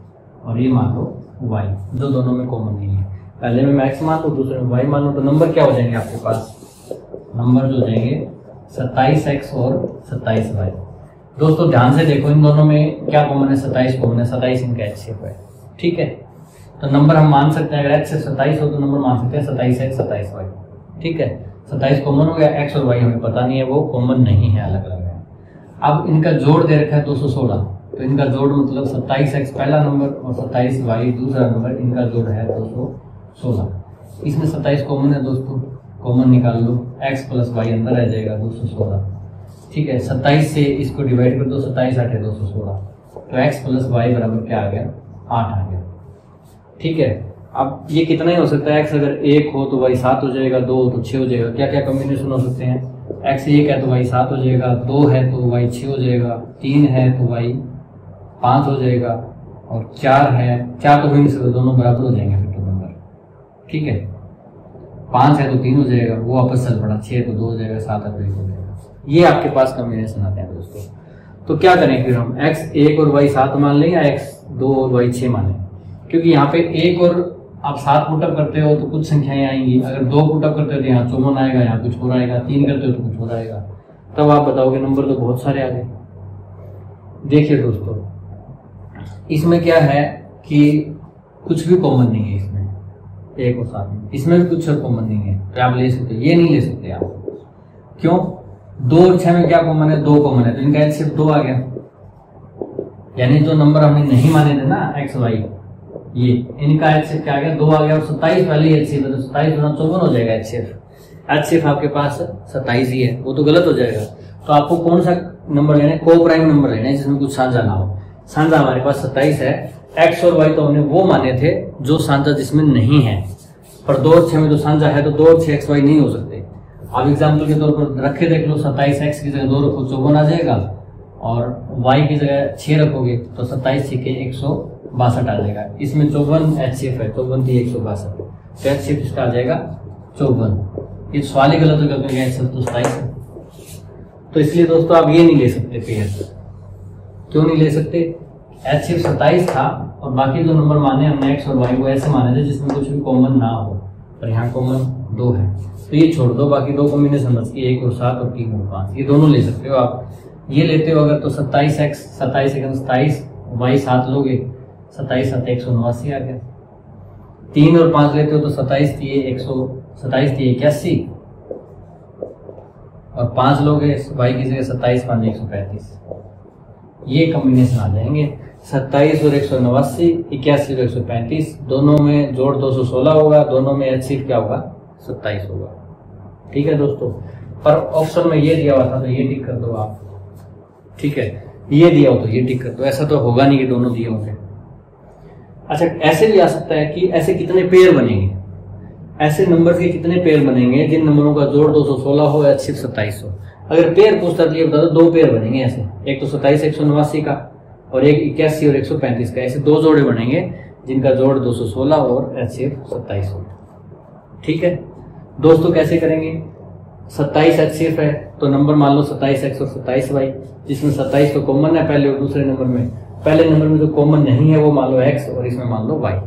और ये मान लो वाई जो दोनों में कॉमन नहीं है। पहले में मैं एक्स मान लो, दूसरे में वाई मान लो तो नंबर क्या हो जाएँगे आपके पास? नंबर जो देंगे, सत्ताईस एक्स और सत्ताईस वाई। दोस्तों, ध्यान से देखो इन दोनों में क्या कॉमन है, सत्ताईस कॉमन है, सत्ताईस इनका एच शेप है। ठीक है? तो नंबर हम मान सकते हैं, अगर एक्स से सत्ताईस हो तो नंबर मान सकते हैं सत्ताईस एक्स, सत्ताईस वाई। ठीक है? सत्ताईस कॉमन हो गया एक्स और वाई हमें पता नहीं है, वो कॉमन नहीं है अलग अलग है। अब इनका जोड़ दे रखा है दो सौ सोलह तो इनका जोड़ मतलब सत्ताईस एक्स पहला नंबर और सत्ताईस वाई दूसरा नंबर, इनका जोड़ है दो सौ सोलह। इसमें सत्ताईस कॉमन है दोस्तों। कॉमन निकाल लो एक्स प्लस वाई अंदर आ जाएगा दो सौ सोलह। ठीक है, सत्ताईस से इसको डिवाइड कर दो, सत्ताईस आठ है दो सौ सोलह। तो एक्स प्लस वाई बराबर क्या आ गया? आठ आ गया। ठीक है, अब ये कितना ही हो सकता है एक्स अगर एक हो तो वाई सात हो जाएगा, दो हो तो छः हो जाएगा। क्या क्या कॉम्बिनेशन हो सकते हैं? एक्स एक है तो वाई सात हो जाएगा, दो है तो वाई छः हो जाएगा, तीन है तो वाई पाँच हो जाएगा, और चार है, चार तो हो नहीं सकते, दोनों बराबर हो जाएँगे फिर तो नंबर ठीक है? पाँच है तो तीन हो जाएगा, वो वापस चल पड़ा छः तो दो हो जाएगा, सात है तो एक हो जाएगा। ये आपके पास कॉम्बिनेशन आते हैं दोस्तों। तो क्या करें फिर हम? एक्स एक और वाई सात मान लें या एक्स दो और वाई छः मान क्योंकि यहाँ पे एक और आप सात पुटअप करते हो तो कुछ संख्याएँ आएँगी। अगर दो पुटअप करते हो तो यहाँ चौवन आएगा, यहाँ कुछ और आएगा, तीन करते हो तो कुछ और आएगा। तब आप बताओगे नंबर तो बहुत सारे आ गए। देखिए दोस्तों, इसमें क्या है कि कुछ भी कॉमन नहीं है इसमें। एक और सात इसमें भी कुछ कॉमन नहीं है। तो आप ले सकते ये नहीं ले सकते आप। क्यों? दो और छह में क्या कॉमन है? दो कॉमन है। तो इनका सिर्फ़ दो आ गया। यानी जो नंबर हमने नहीं माने थे ना एक्स वाई ये, इनका एच एफ़ क्या आ गया? दो आ गया। और सत्ताईस वाली एच एफ़ है तो सत्ताईस गुना चौवन हो जाएगा एच एफ़ एच सिर्फ़ आपके पास सत्ताईस ही है। वो तो गलत हो जाएगा। तो आपको कौन सा नंबर लेना है? को प्राइम नंबर लेना है, जिसमें कुछ साझा ना हो। साझा हमारे पास सत्ताईस है। एक्स और वाई तो हमने वो माने थे जो साझा जिसमें नहीं है। पर दो और छह में जो साझा है तो दो और छह एक्स वाई नहीं हो सकते। आप एग्ज़ाम्पल के तौर पर रखे देख लो, सत्ताईस एक्स की जगह दो रखो चौवन आ जाएगा। और वाई की जगह छह रखोगे तो सत्ताईस छह के एक सौ बासठ आ जाएगा। इसमें चौवन एच सी एफ़ है, चौवन थी एक सौ बासठ। तो एच सी एफ़ इसका आ जाएगा? चौवन। ये सवाल ही गलत हो गया, क्योंकि एच तो सताइस तो इसलिए दोस्तों आप ये नहीं ले सकते पेयर क्यों नहीं ले सकते? एच सी एफ़ सताइस था और बाकी जो नंबर माने हमने एक्स और वाई को ऐसे माने थे जिसमें कुछ भी कॉमन ना हो। और यहाँ कॉमन दो है। तो ये छोड़ दो, बाकी दो कॉम्बिनेशन बच गई एक और सात और तीन और पाँच। ये दोनों ले सकते हो आप। ये लेते हो अगर तो सत्ताईस एक्स सत्ताईस एक सत्ताईस वाई सात लोगे सत्ताईस सत्ता एक सौ नवासी आ गया। तीन और पाँच लेते हो तो सत्ताईस दिए एक सौ, सत्ताईस दिए इक्यासी और पाँच लोग वाई की जगह सत्ताईस पाँच एक सौ पैंतीस। ये कॉम्बिनेशन आ जाएँगे। सत्ताईस और एक सौ नवासी, इक्यासी और एक सौ पैंतीस, दोनों में जोड़ दो सौ सोलह होगा, दोनों में एच क्या होगा? सत्ताईस होगा। ठीक है दोस्तों? पर ऑप्शन में ये दिया हुआ था तो ये टिक कर दो आप। ठीक है? ये दिया हो तो ये टिक कर दो। ऐसा तो होगा नहीं कि दोनों दिए होंगे। अच्छा ऐसे भी आ सकता है कि ऐसे कितने पेयर बनेंगे? ऐसे नंबर के कितने पेयर बनेंगे? जिन नंबरों का जोड़ 216 हो या सिर्फ़ सत्ताईस हो। अगर पेयर पूछता तो ये बता दो दो पेयर बनेंगे ऐसे। एक तो सत्ताईस, एक सौ नवासी का। और एक इक्यासी और एक सौ पैंतीस का, ऐसे दो जोड़े बनेंगे, जिनका जोड़ 216 और एच सिर्फ़ सत्ताईस हो ठीक है? दोस्तों, कैसे करेंगे? सत्ताईस एच सिर्फ़ है तो नंबर मान लो सत्ताईस एक्स और सत्ताईस वाई जिसमें सत्ताईस तो कॉमन है पहले और दूसरे नंबर में। पहले नंबर में जो कॉमन नहीं है, वो मान लो एक्स और इसमें मान लो वाई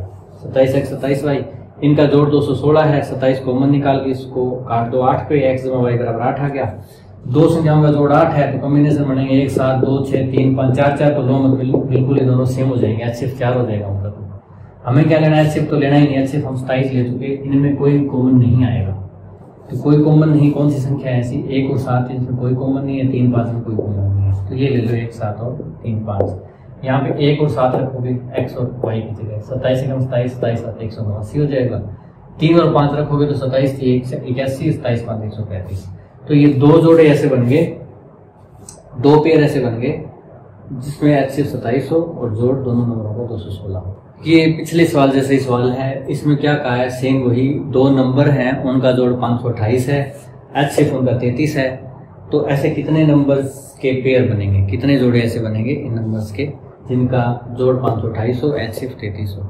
सत्ताईस एक्स सत्ताईस वाई इनका जोड़ दो सौ सोलह है, सत्ताईस कॉमन निकाल के इसको काट दो आठ पे एक्स जमा वाई बराबर आठ आ गया। दो संख्याओं का जोड़ आठ है तो कॉम्बिनेशन बनेंगे एक, सात, दो, छह, तीन, पाँच, चार चार तो लो मत बिल्कुल ये दोनों सेम हो जाएँगे। एच सिर्फ़ चार हो जाएगा उनका तो। हमें क्या लेना है? सिर्फ़ तो लेना ही नहीं। है सिर्फ़ हम सताइस ले चुके इनमें कोई कॉमन नहीं आएगा। तो कोई कॉमन नहीं, कौन सी संख्या है ऐसी? एक और सात इसमें कोई कॉमन नहीं है। तीन, पाँच में कोई कॉमन नहीं है। तो ये ले लो, एक, सात और तीन, पाँच। यहाँ पे एक और सात रखोगे एक्स और वाई की जगह। सत्ताईस एकम सत्ताईस सत्ताईस, सात, एक सौ नवासी हो जाएगा। तीन और पाँच रखोगे तो सत्ताईस इक्यासी, सत्ताईस, पाँच, एक सौ पैंतीस। तो ये दो जोड़े ऐसे बन गए। दो पेयर ऐसे बन गए, जिसमें एच सिर्फ़ सत्ताईस हो और जोड़ दोनों नंबरों को दो सौ सोलह हो। ये पिछले सवाल जैसे ही सवाल है, इसमें क्या कहा है? सेम वही, दो नंबर हैं, उनका जोड़ पाँच सौ अट्ठाईस है एच सिर्फ़ उनका तैतीस है। तो ऐसे कितने नंबर्स के पेयर बनेंगे? कितने जोड़े ऐसे बनेंगे इन नंबर्स के, जिनका जोड़ पाँच सौ अट्ठाईस हो एच सिर्फ़ तैतीस हो?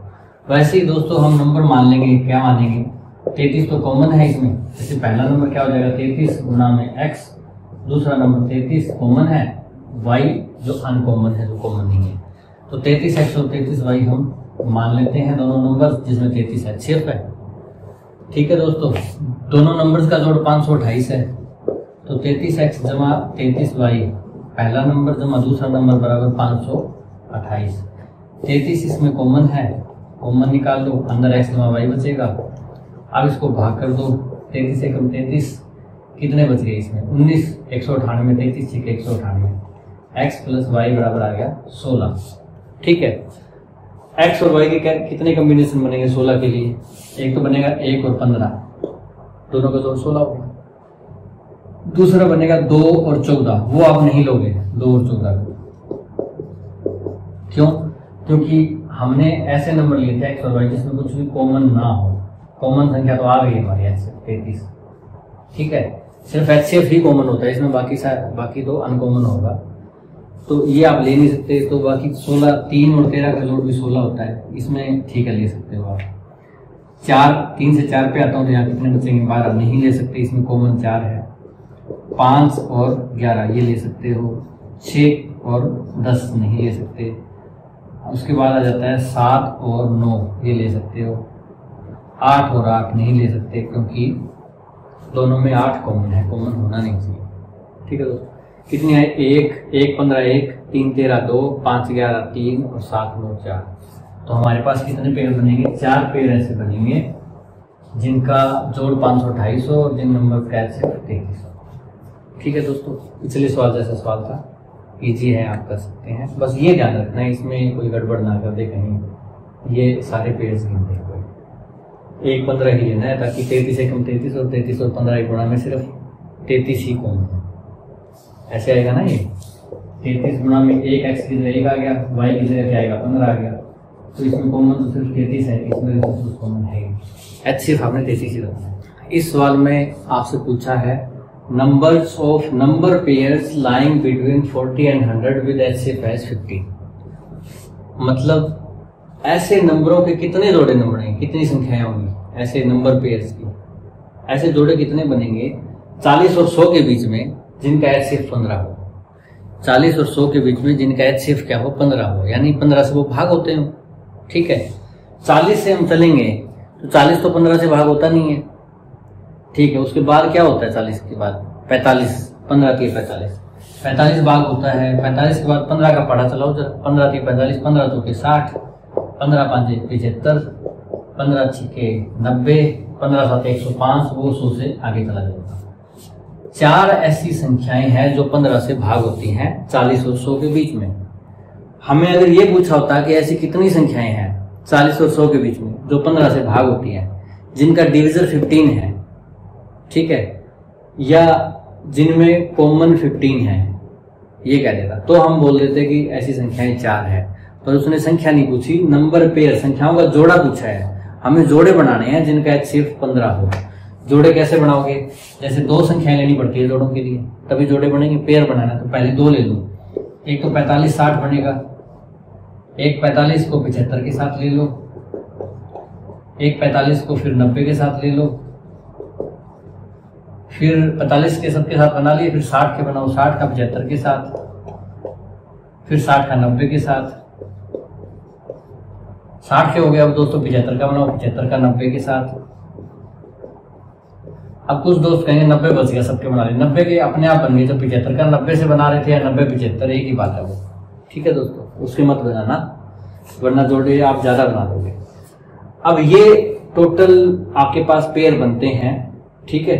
वैसे ही दोस्तों, हम नंबर मान लेंगे, क्या मानेंगे? तैतीस तो कॉमन है इसमें। जैसे पहला नंबर क्या हो जाएगा? तैतीस गुना में एक्स दूसरा नंबर तैतीस कॉमन है। वाई जो अनकॉमन है, जो कॉमन नहीं है। तो तैतीस एक्स और तैतीस वाई हम मान लेते हैं दोनों नंबर जिसमें तैतीस है। सिर्फ़ है। ठीक है दोस्तों? दोनों नंबर्स का जोड़ पाँच सौ अट्ठाईस है। तो तैतीस एक्स जमा तैतीस वाई पहला नंबर जमा दूसरा नंबर बराबर पाँच सौ अट्ठाईस। तैतीस इसमें कॉमन है। कॉमन निकाल दो। अंदर एक्स जमा वाई बचेगा। अब इसको भाग कर दो। तैतीस एक तैतीस, कितने बच गए इसमें? उन्नीस, एक सौ अठानवे तैतीस, ठीक एक सौ अठानवे। एक्स प्लस वाई बराबर आ गया सोलह। ठीक है? एक्स और वाई के कितने कम्बिनेशन बनेंगे सोलह के लिए? एक तो बनेगा एक और पंद्रह। दोनों का जोड़ सोलह होगा। दूसरा बनेगा दो और चौदह। वो आप नहीं लोगे, दो और चौदह क्यों? क्योंकि हमने ऐसे नंबर लिए थे एक्स और वाई जिसमें कुछ भी कॉमन ना हो। कॉमन संख्या तो आ गई हमारी एच तैतीस ठीक है? सिर्फ़ एच ही कॉमन होता है, इसमें बाकी बाकी तो अनकॉमन होगा। तो ये आप ले नहीं सकते तो बाकी सोलह, तीन और तेरह का जोड़ भी सोलह होता है, इसमें ठीक है, ले सकते हो आप। चार, तीन से चार पे आता हूँ तो यहाँ कितने बचेंगे बारह नहीं ले सकते, इसमें कॉमन चार है। पाँच और ग्यारह, ये ले सकते हो। छ और दस नहीं ले सकते। उसके बाद आ जाता है सात और नौ, ये ले सकते हो। आठ और आठ नहीं ले सकते क्योंकि दोनों में आठ कॉमन है कॉमन होना नहीं चाहिए। ठीक है दोस्तों? कितनी है एक एक पंद्रह एक, तीन तेरह दो, पाँच ग्यारह तीन और सात नौ चार। तो हमारे पास कितने पेड़ बनेंगे? चार पेड़ ऐसे बनेंगे, जिनका जोड़ पाँच सौ अठाई सौ और जिन नंबर का ऐसे तैतीस सौ ठीक है दोस्तों? पिछले सवाल जैसा सवाल था। ईजी है, आप कर सकते हैं। बस ये ध्यान रखना है इसमें कोई गड़बड़ ना कर दे कहीं। ये सारे पेड़ गिन दे। कोई एक पंद्रह ही लेना है, ताकि तैतीस एकम तैतीस और तैतीस और पंद्रह एक गुणा में सिर्फ़ तैतीस ही कौन है। ऐसे आएगा ना ये? तैतीस गुणा में एक एक्स की जगह एक आ गया वाई की जगह क्या आएगा? पंद्रह आ गया। तो इसमें कॉमन तो सिर्फ़ तैतीस है, इसमें कॉमन है एच सिर्फ़ आपने तैतीस ही रखना है। इस सवाल में आपसे पूछा है numbers of number pairs lying between 40 and 100 with H सिर्फ़ एज 50 मतलब ऐसे नंबरों के कितने जोड़े नंबर हैं? कितनी संख्याएँ होंगी? ऐसे नंबर पेयर्स की। ऐसे जोड़े कितने बनेंगे? 40 और 100 के बीच में जिनका एच सिर्फ़ पंद्रह हो। चालीस और सौ के बीच में जिनका एच सिर्फ़ क्या हो? पंद्रह हो। यानी पंद्रह से वो भाग होते हो। ठीक है? चालीस से हम चलेंगे तो चालीस तो पंद्रह से भाग होता नहीं है। ठीक है, उसके बाद क्या होता है चालीस के बाद? पैंतालीस, पंद्रह की पैंतालीस। पैंतालीस भाग होता है, पैंतालीस के बाद पंद्रह का पढ़ा चलाओ जरा। पंद्रह की पैंतालीस, पंद्रह दो के साठ। पंद्रह पाँच पिछहत्तर पंद्रह छः नब्बे, पंद्रह सात एक सौ पाँच, वो सौ से आगे चला जाएगा चार ऐसी संख्याएँ हैं जो पंद्रह से भाग होती हैं, चालीस और सौ के बीच में। हमें अगर ये पूछा होता कि ऐसी कितनी संख्याएँ हैं, चालीस और सौ के बीच में, जो पंद्रह से भाग होती हैं, जिनका डिविजन फिफ्टीन है, ठीक है, या जिनमें कॉमन फिफ्टीन है, ये कह देता तो हम बोल देते कि ऐसी संख्याएँ चार है, पर उसने संख्या नहीं पूछी नंबर पेयर संख्याओं का जोड़ा पूछा है। हमें जोड़े बनाने हैं, जिनका एच सिर्फ़ पंद्रह हो। जोड़े कैसे बनाओगे? जैसे दो संख्याएँ लेनी पड़ती है जोड़ों के लिए, तभी जोड़े बनेंगे पेयर बनाना तो पहले दो ले लो। एक तो पैंतालीस साठ बनेगा, एक पैंतालीस को पिछहत्तर के साथ ले लो, एक पैंतालीस को फिर नब्बे के साथ ले लो, फिर पैंतालीस के सबके साथ बना लिए, फिर साठ के बनाओ, साठ का पचहत्तर के साथ, फिर साठ का नब्बे के साथ साठ के हो गया, अब दोस्तों पिछहत्तर का बनाओ पिछहत्तर का नब्बे के साथ। अब कुछ दोस्त कहेंगे, नब्बे बच गया, सबके बना लिए। नब्बे के अपने आप बन गए, जब पिछहत्तर का नब्बे से बना रहे थे या नब्बे पिछहत्तर एक ही बात है वो। ठीक है दोस्तों? उसके मत बनाना वरना जोड़े आप ज़्यादा बना दोगे। अब ये टोटल आपके पास पेयर बनते हैं, ठीक है?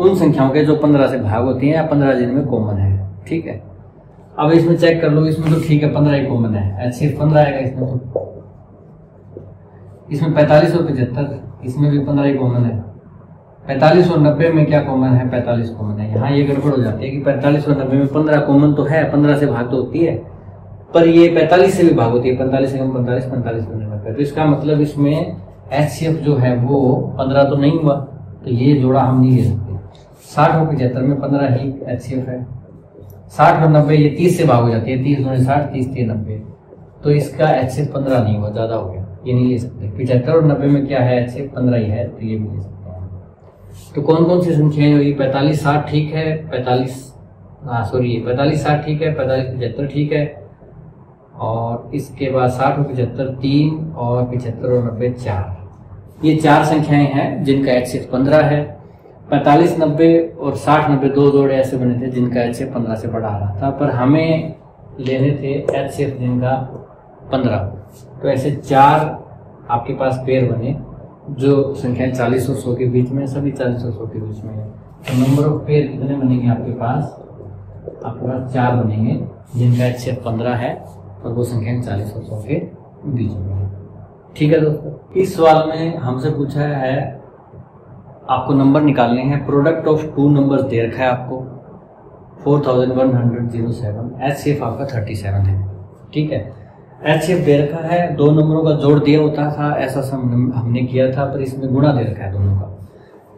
उन संख्याओं के जो पंद्रह से भाग होती हैं, या पंद्रह जिनमें कॉमन है, ठीक है? अब इसमें चेक कर लो, इसमें तो ठीक है, पंद्रह ही कॉमन है। सिर्फ़ पंद्रह आएगा इसमें तो। इसमें पैंतालीस और पचहत्तर इसमें भी पंद्रह ही कॉमन है। पैंतालीस और नब्बे में क्या कॉमन है? पैंतालीस कॉमन है। यहाँ ये गड़बड़ हो जाती है कि पैंतालीस और नब्बे में पंद्रह कॉमन तो है, पंद्रह से भाग तो होती है। पर ये पैंतालीस से भी भाग होती है। पैंतालीस से कम पैंतालीस पैंतालीस में नब्बे। तो इसका मतलब इसमें एचसीएफ जो है वो पंद्रह तो नहीं हुआ। तो ये जोड़ा हम नहीं ले सकते। साठ और पचहत्तर में पंद्रह ही एचसीएफ है। साठ और नब्बे, ये तीस से भाग हो जाती है। तीस साठ, तीस तीन नब्बे। तो इसका एच सी पंद्रह नहीं हुआ, ज़्यादा हो गया। ये नहीं ले सकते। पिछहत्तर और नब्बे में क्या है? एच पंद्रह ही है तो ये भी ले सकते हैं। तो कौन कौन सी संख्याएँ हुई पैंतालीस साठ ठीक है, पैंतालीस हाँ सॉरी पैंतालीस साठ ठीक है, पैंतालीस पचहत्तर ठीक है, और इसके बाद साठ और पचहत्तर तीन, और पिछहत्तर और नब्बे चार। ये चार संख्याएँ हैं, जिनका एच सिर्फ़ पंद्रह है। पैंतालीस, नब्बे और साठ, नब्बे दो जोड़े ऐसे बने थे, जिनका एच सिर्फ़ पंद्रह से बढ़ा रहा था, पर हमें लेने थे एच सिर्फ़ जिनका पंद्रह। तो ऐसे चार आपके पास पेयर बने, जो संख्या चालीस और सौ के बीच में, सभी चालीस और सौ के बीच में है। तो नंबर ऑफ़ पेयर कितने बनेंगे आपके पास? आपके पास चार बनेंगे, जिनका एच पंद्रह है, और वो संख्या चालीस और सौ के बीच में है। ठीक है दोस्तों, इस सवाल में हमसे पूछा है, आपको नंबर निकालने हैं। प्रोडक्ट ऑफ़ टू नंबर दे रखा है आपको। Four thousand one hundred zero seven H C F आपका थर्टी सेवन है। ठीक है? एच एफ़ दे रखा है, दो नंबरों का जोड़ दिया होता था, ऐसा सम हमने किया था, पर इसमें गुणा दे रखा है दोनों का।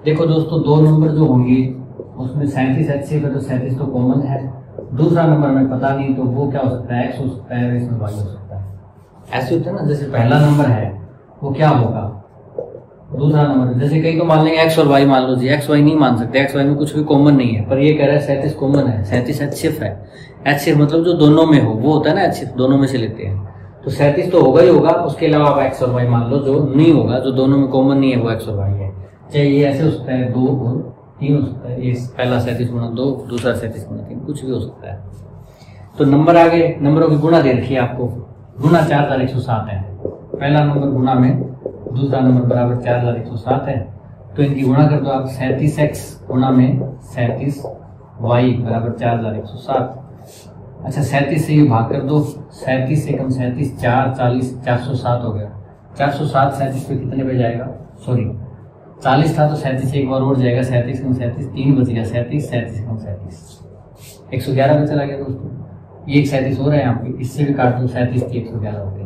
देखो दोस्तों, दो नंबर जो होंगे, उसमें सैंतीस एच सी तो सैंतीस तो कॉमन है। दूसरा नंबर में पता नहीं तो वो क्या हो सकता है? एक्स हो सकता है इसमें वाई हो सकता है। ऐसे होता है ना, जैसे पहला नंबर है, वो क्या होगा? दूसरा नंबर, जैसे कई तो मान लेंगे एक्स और वाई मान लो जी एक्स वाई नहीं मान सकते एक्स वाई में कुछ भी कॉमन नहीं है, पर ये कह रहा है सैंतीस कॉमन है, सैंतीस एच सिर्फ़ है। एच सिर्फ़ मतलब जो दोनों में हो, वो होता है ना एच सिर्फ़ दोनों में से लेते हैं। तो सैंतीस तो होगा ही होगा, उसके अलावा आप एक्स और वाई मान लो, जो नहीं होगा, जो दोनों में कॉमन नहीं है, वो एक्स और वाई है। चाहे ये ऐसे हो सकता है, दो और तीन हो सकता है, ये पहला सैंतीस गुना दो, दूसरा सैंतीस गुना तीन, कुछ भी हो सकता है। तो नंबर आगे, नंबरों की गुणा दे रखी है आपको। गुना चार हज़ार एक सौ सात है। पहला नंबर गुना में, दूसरा नंबर बराबर चार हज़ार एक सौ सात है। तो इनकी गुणा कर दो आप, सैंतीस एक्स गुना में सैंतीस वाई बराबर चार हज़ार एक सौ सात। अच्छा सैंतीस से ये भाग कर दो। सैंतीस से कम सैंतीस, चार, चालीस, चार सौ सात हो गया। चार सौ सात, सैंतीस पे कितने पे जाएगा? सॉरी चालीस था तो सैंतीस एक बार और जाएगा। सैंतीस कम सैंतीस, तीन बज गया। सैंतीस सैंतीस कम सैंतीस। एक सौ ग्यारह में चला गया दोस्तों। ये एक सैंतीस हो रहा है पे। इससे भी काट दो, सैंतीस की एक सौ ग्यारह हो गई।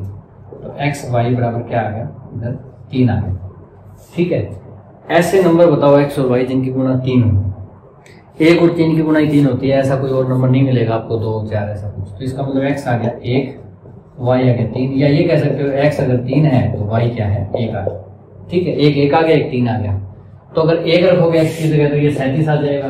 तो एक्स वाई बराबर क्या आ गया? इधर तीन आ गया। ठीक है। ऐसे नंबर बताओ एक्स और वाई जिनकी गुणा तीन हो। एक और तीन की ही तीन होती है, ऐसा कोई और नंबर नहीं मिलेगा आपको, दो, चार, ऐसा कुछ। तो इसका मतलब एक्स आ गया, एक वाई आ गया, तीन। या ये कह सकते हो एक्स अगर तीन है तो वाई क्या है? एक आ गया। ठीक है, एक एक आ गया, एक तीन आ गया। तो अगर एक रखोगे एक्स की जगह तो ये सैंतीस आ जाएगा।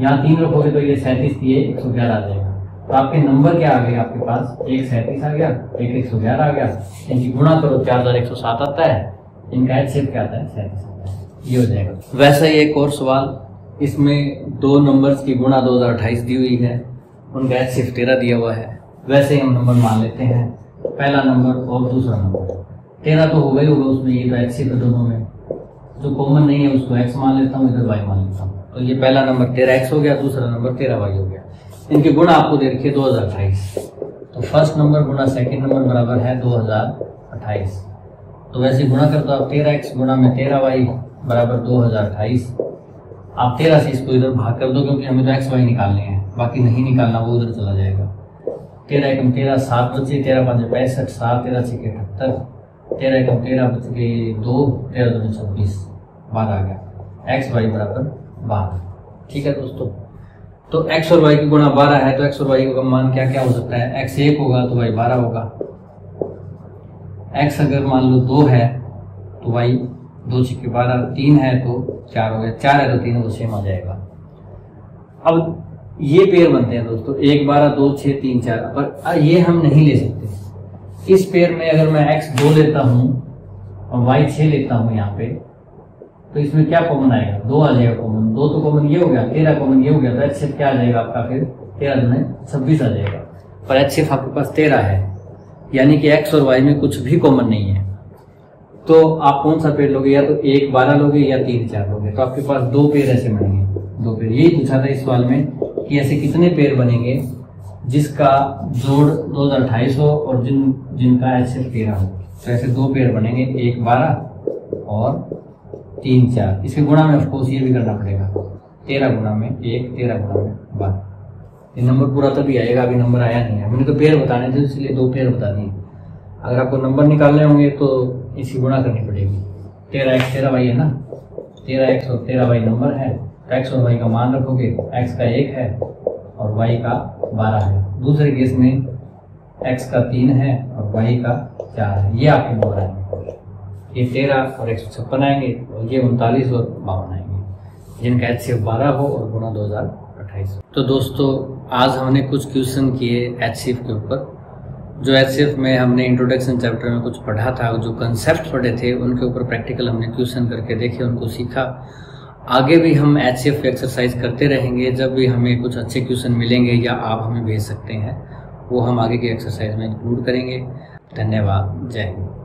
यहाँ तीन रखोगे तो ये सैंतीस दिए एक सौ ग्यारह आ जाएगा। तो आपके नंबर क्या आ गए आपके पास? एक सैंतीस आ गया, एक एक सौ ग्यारह आ गया। इनकी गुणा करो, चार हज़ार एक सौ सात आता है। इनका एच क्या आता है? सैंतीस आता है। ये हो जाएगा। वैसा ही एक और सवाल इसमें दो नंबर्स की गुणा दो हज़ार अट्ठाईस दी हुई है उनका एच सिर्फ़ तेरह दिया हुआ है। वैसे ही हम नंबर मान लेते हैं। पहला नंबर और दूसरा नंबर तेरह तो होगा ही होगा उसमें, ये तो एक्स सिर्फ़ दोनों में। जो कॉमन नहीं है, उसको एक्स मान लेता हूँ, इधर वाई मान लेता हूँ। तो ये पहला नंबर तेरह एक्स हो गया, दूसरा नंबर तेरह वाई हो गया। इनके गुणा आपको दे रखिए दो हज़ार अट्ठाईस। तो फ़र्स्ट नंबर गुणा सेकेंड नंबर बराबर है दो हज़ार अट्ठाईस। तो वैसे गुणा कर दो आप तेरह एक्स गुणा में तेरह वाई बराबर दो हज़ार अट्ठाईस। आप तेरह से इसको इधर भाग कर दो क्योंकि हमें तो एक्स वाई निकालने हैं। बाकी नहीं निकालना, वो उधर चला जाएगा। तेरह एकम तेरह सात बचे, तेरह पाँच पैंसठ, सात तेरह छः अठहत्तर। तेरह एकम तेरह बच गए दो, तेरह दो छब्बीस। बारह आ गया। एक्स वाई बराबर बारह। ठीक है दोस्तों? तो एक्स और वाई की गुणा बारह है तो एक्स और वाई का मान क्या क्या हो सकता है? एक्स एक होगा तो वाई बारह होगा। एक्स अगर मान लो दो है तो वाई दो छिक्के बारह तीन है तो चार हो गया। चार है तो तीन तो सेम आ जाएगा। अब ये पेयर बनते हैं दोस्तों। एक बारह, दो छः तीन, चार। पर ये हम नहीं ले सकते। इस पेयर में अगर मैं एक्स दो लेता हूँ और वाई छः लेता हूँ यहाँ पे तो इसमें क्या कॉमन आएगा? दो आ जाएगा कॉमन दो तो कॉमन ये हो गया। तेरह कॉमन ये हो गया। तो एच सिर्फ़ क्या आ जाएगा आपका फिर? तेरह में छब्बीस आ जाएगा। पर एच सिर्फ़ आपके पास तेरह है। यानी कि एक्स और वाई में कुछ भी कॉमन नहीं है। तो आप कौन सा पेड़ लोगे? या तो एक बारह लोगे या तीन चार लोगे? तो आपके पास दो पेड़ ऐसे बनेंगे। दो पेड़। यही पूछा था इस सवाल में कि ऐसे कितने पेड़ बनेंगे जिसका जोड़ दो हज़ार अट्ठाईस हो और जिन, जिनका ऐसे तेरह हो? तो ऐसे दो पेड़ बनेंगे। एक बारह और तीन चार। इसके गुणा में ऑफकोर्स ये भी करना पड़ेगा। तेरह गुणा में एक, तेरह गुणा में बारह। ये नंबर पूरा तभी आएगा, अभी नंबर आया नहीं है। मैंने तो पेड़ बताने थे, इसलिए दो पेड़ बता दिए। अगर आपको नंबर निकालने होंगे तो इसकी गुणा करनी पड़ेगी। तेरह एक्स तेरह वाई है ना? तेरह एक्स और तेरह वाई नंबर है। एक्स और वाई का मान रखोगे एक्स का एक है और वाई का बारह है। दूसरे केस में एक्स का तीन है और वाई का चार है। ये आपके नंबर आएँगे ये तेरह और एक सौ छप्पन आएँगे और ये उनतालीस और बावन आएँगे। जिनका एच सी बारह हो और गुणा दो हज़ार अट्ठाईस तो दोस्तों, आज हमने कुछ क्वेश्चन किए एचसीएफ के ऊपर। जो एचसीएफ में हमने इंट्रोडक्शन चैप्टर में कुछ पढ़ा था, जो कंसेप्ट पढ़े थे, उनके ऊपर प्रैक्टिकल हमने क्वेश्चन करके देखे, उनको सीखा। आगे भी हम एच एक्सरसाइज करते रहेंगे, जब भी हमें कुछ अच्छे क्वेश्चन मिलेंगे या आप हमें भेज सकते हैं, वो हम आगे की एक्सरसाइज में इंक्लूड करेंगे। धन्यवाद। जय हिंद।